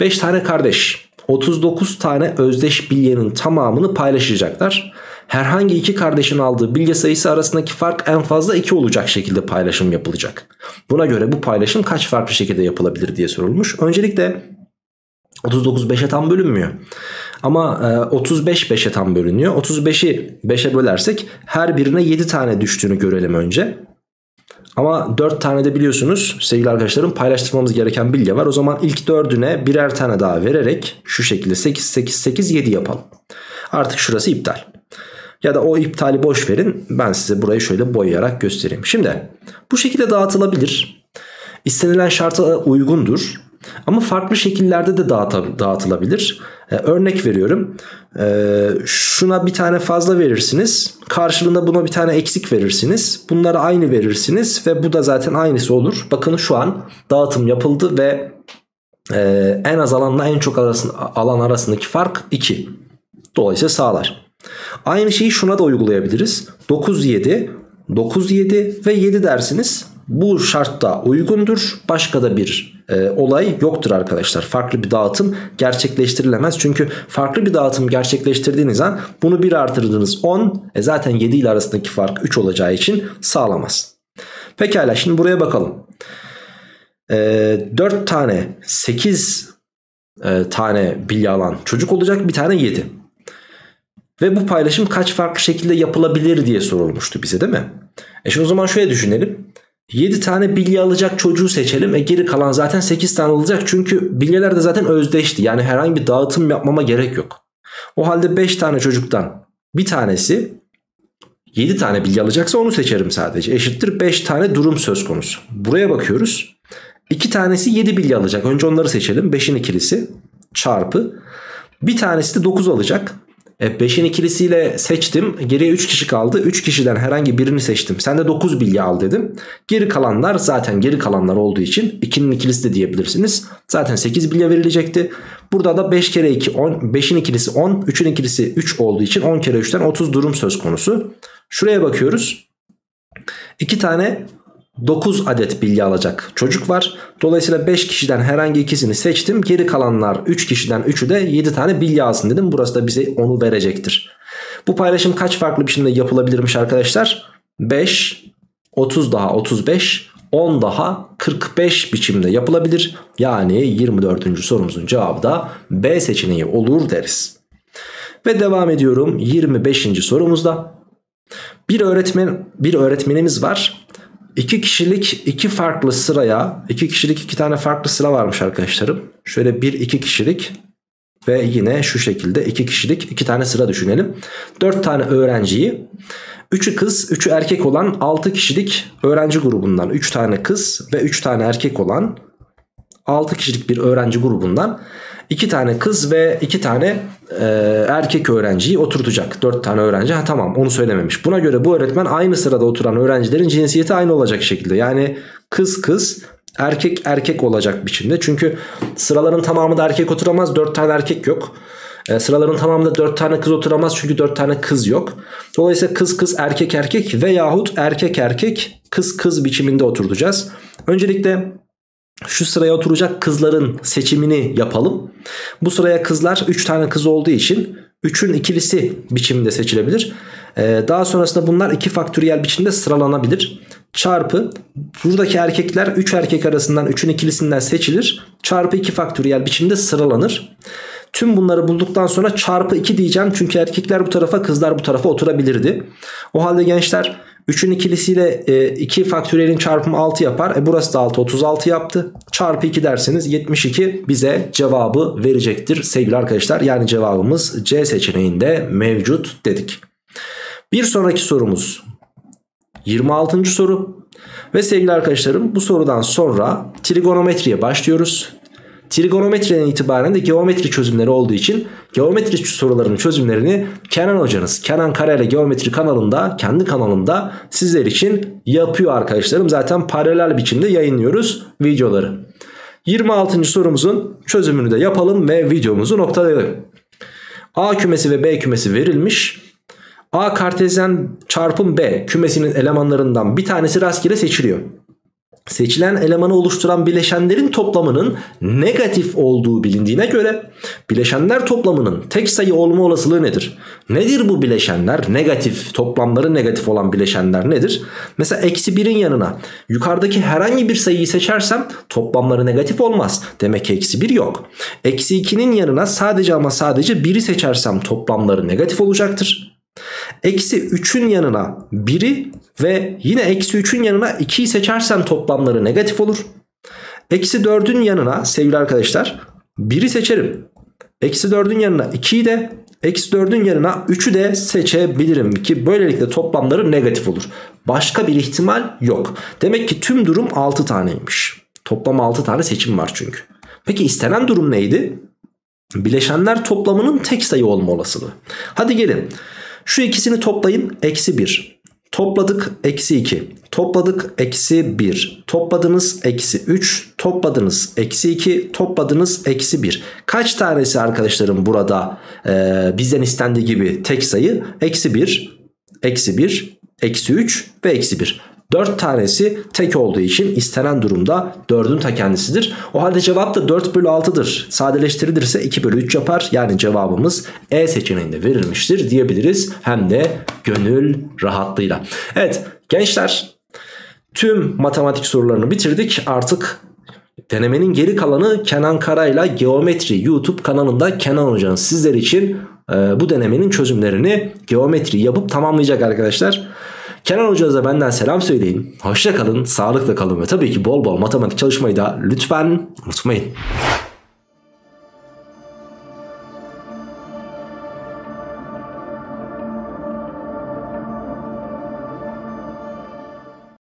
5 tane kardeş 39 tane özdeş bilyenin tamamını paylaşacaklar. Herhangi iki kardeşin aldığı bilye sayısı arasındaki fark en fazla 2 olacak şekilde paylaşım yapılacak. Buna göre bu paylaşım kaç farklı şekilde yapılabilir diye sorulmuş. Öncelikle 39 5'e tam bölünmüyor. Ama 35 5'e tam bölünüyor. 35'i 5'e bölersek her birine 7 tane düştüğünü görelim önce. Ama 4 tane de biliyorsunuz sevgili arkadaşlarım paylaştırmamız gereken bilye var. O zaman ilk 4'üne birer tane daha vererek şu şekilde 8 8 8 7 yapalım. Artık şurası iptal. Ya da o iptali boş verin. Ben size burayı şöyle boyayarak göstereyim. Şimdi bu şekilde dağıtılabilir. İstenilen şarta uygundur. Ama farklı şekillerde de dağıtılabilir. Ee, örnek veriyorum. Ee, şuna bir tane fazla verirsiniz. Karşılığında buna bir tane eksik verirsiniz. Bunları aynı verirsiniz ve bu da zaten aynısı olur. Bakın şu an dağıtım yapıldı ve e, en az alanla en çok alan arasındaki fark 2. Dolayısıyla sağlar. Aynı şeyi şuna da uygulayabiliriz. 9 7 9 7 ve 7 dersiniz. Bu şartta uygundur. Başka da bir e, olay yoktur arkadaşlar. Farklı bir dağıtım gerçekleştirilemez. Çünkü farklı bir dağıtım gerçekleştirdiğiniz an bunu bir artırdığınız 10 e, zaten 7 ile arasındaki fark 3 olacağı için sağlamaz. Pekala şimdi buraya bakalım. E, 4 tane 8 e, tane bilye alan çocuk olacak bir tane 7. Ve bu paylaşım kaç farklı şekilde yapılabilir diye sorulmuştu bize değil mi? E şimdi o zaman şöyle düşünelim. 7 tane bilye alacak çocuğu seçelim. E geri kalan zaten 8 tane olacak. Çünkü bilyeler de zaten özdeşti. Yani herhangi bir dağıtım yapmama gerek yok. O halde 5 tane çocuktan bir tanesi 7 tane bilgi alacaksa onu seçerim sadece. Eşittir 5 tane durum söz konusu. Buraya bakıyoruz. 2 tanesi 7 bilgi alacak. Önce onları seçelim. 5'in ikilisi çarpı. Bir tanesi de 9 alacak. E 5'in ikilisiyle seçtim. Geriye 3 kişi kaldı. 3 kişiden herhangi birini seçtim. Sen de 9 bilgi al dedim. Geri kalanlar zaten geri kalanlar olduğu için 2'nin ikilisi de diyebilirsiniz. Zaten 8 bilgi verilecekti. Burada da 5 kere 2 10. 5'in ikilisi 10. 3'ün ikilisi 3 olduğu için 10 kere 3'ten 30 durum söz konusu. Şuraya bakıyoruz. 2 tane 9 adet bilgi alacak çocuk var. Dolayısıyla 5 kişiden herhangi ikisini seçtim. Geri kalanlar 3 kişiden 3'ü de 7 tane bilgi alsın dedim. Burası da bize onu verecektir. Bu paylaşım kaç farklı biçimde yapılabilirmiş arkadaşlar? 5, 30 daha 35, 10 daha 45 biçimde yapılabilir. Yani 24. sorumuzun cevabı da B seçeneği olur deriz. Ve devam ediyorum 25. sorumuzda. Bir öğretmen bir öğretmenimiz var. İki kişilik iki farklı sıraya iki kişilik iki tane farklı sıra varmış arkadaşlarım. Şöyle bir iki kişilik ve yine şu şekilde iki kişilik iki tane sıra düşünelim. Dört tane öğrenciyi Üçü kız, üçü erkek olan 6 kişilik öğrenci grubundan 3 tane kız ve 3 tane erkek olan 6 kişilik bir öğrenci grubundan 2 tane kız ve 2 tane e, erkek öğrenciyi oturtacak. 4 tane öğrenci. Ha tamam onu söylememiş. Buna göre bu öğretmen aynı sırada oturan öğrencilerin cinsiyeti aynı olacak şekilde. Yani kız kız erkek erkek olacak biçimde. Çünkü sıraların tamamı da erkek oturamaz. 4 tane erkek yok. E, sıraların tamamında 4 tane kız oturamaz çünkü 4 tane kız yok. Dolayısıyla kız kız erkek erkek veyahut erkek erkek kız kız biçiminde oturtacağız. Öncelikle şu sıraya oturacak kızların seçimini yapalım. Bu sıraya kızlar 3 tane kız olduğu için 3'ün ikilisi biçiminde seçilebilir. Ee, daha sonrasında bunlar iki faktöriyel biçimde sıralanabilir. Çarpı buradaki erkekler 3 erkek arasından 3'ün ikilisinden seçilir. Çarpı 2 faktöriyel biçimde sıralanır. Tüm bunları bulduktan sonra çarpı 2 diyeceğim. Çünkü erkekler bu tarafa kızlar bu tarafa oturabilirdi. O halde gençler 3'ün ikilisiyle 2 e, faktöriyelin çarpımı 6 yapar. E burası da 6 36 yaptı. Çarpı 2 derseniz 72 bize cevabı verecektir sevgili arkadaşlar. Yani cevabımız C seçeneğinde mevcut dedik. Bir sonraki sorumuz 26. soru. Ve sevgili arkadaşlarım bu sorudan sonra trigonometriye başlıyoruz. Trigonometriden itibaren de geometri çözümleri olduğu için geometri sorularının çözümlerini Kenan hocanız Kenan Karayla Geometri kanalında kendi kanalında sizler için yapıyor arkadaşlarım. Zaten paralel biçimde yayınlıyoruz videoları. 26. sorumuzun çözümünü de yapalım ve videomuzu noktalayalım. A kümesi ve B kümesi verilmiş. A kartezyen çarpım B kümesinin elemanlarından bir tanesi rastgele seçiliyor seçilen elemanı oluşturan bileşenlerin toplamının negatif olduğu bilindiğine göre bileşenler toplamının tek sayı olma olasılığı nedir? Nedir bu bileşenler? Negatif toplamları negatif olan bileşenler nedir? Mesela eksi 1'in yanına yukarıdaki herhangi bir sayıyı seçersem toplamları negatif olmaz. Demek ki eksi 1 yok. Eksi 2'nin yanına sadece ama sadece 1'i seçersem toplamları negatif olacaktır. Eksi 3'ün yanına 1'i ve yine eksi 3'ün yanına 2'yi seçersem toplamları negatif olur. Eksi 4'ün yanına sevgili arkadaşlar 1'i seçerim. Eksi 4'ün yanına 2'yi de eksi 4'ün yanına 3'ü de seçebilirim ki böylelikle toplamları negatif olur. Başka bir ihtimal yok. Demek ki tüm durum 6 taneymiş. Toplam 6 tane seçim var çünkü. Peki istenen durum neydi? Bileşenler toplamının tek sayı olma olasılığı. Hadi gelin. Şu ikisini toplayın. Eksi 1. Topladık eksi 2. Topladık eksi 1. Topladınız eksi 3. Topladınız eksi 2. Topladınız eksi 1. Kaç tanesi arkadaşlarım burada e, bizden istendiği gibi tek sayı? Eksi 1, eksi 1, eksi 3 ve eksi 1. 4 tanesi tek olduğu için istenen durumda 4'ün ta kendisidir. O halde cevap da 4 bölü 6'dır. Sadeleştirilirse 2 bölü 3 yapar. Yani cevabımız E seçeneğinde verilmiştir diyebiliriz. Hem de gönül rahatlığıyla. Evet gençler tüm matematik sorularını bitirdik. Artık denemenin geri kalanı Kenan Karayla Geometri YouTube kanalında Kenan Hoca'nın sizler için e, bu denemenin çözümlerini geometri yapıp tamamlayacak arkadaşlar. Kenan Hoca'ya benden selam söyleyin. Hoşça kalın, sağlıkla kalın ve tabii ki bol bol matematik çalışmayı da lütfen unutmayın.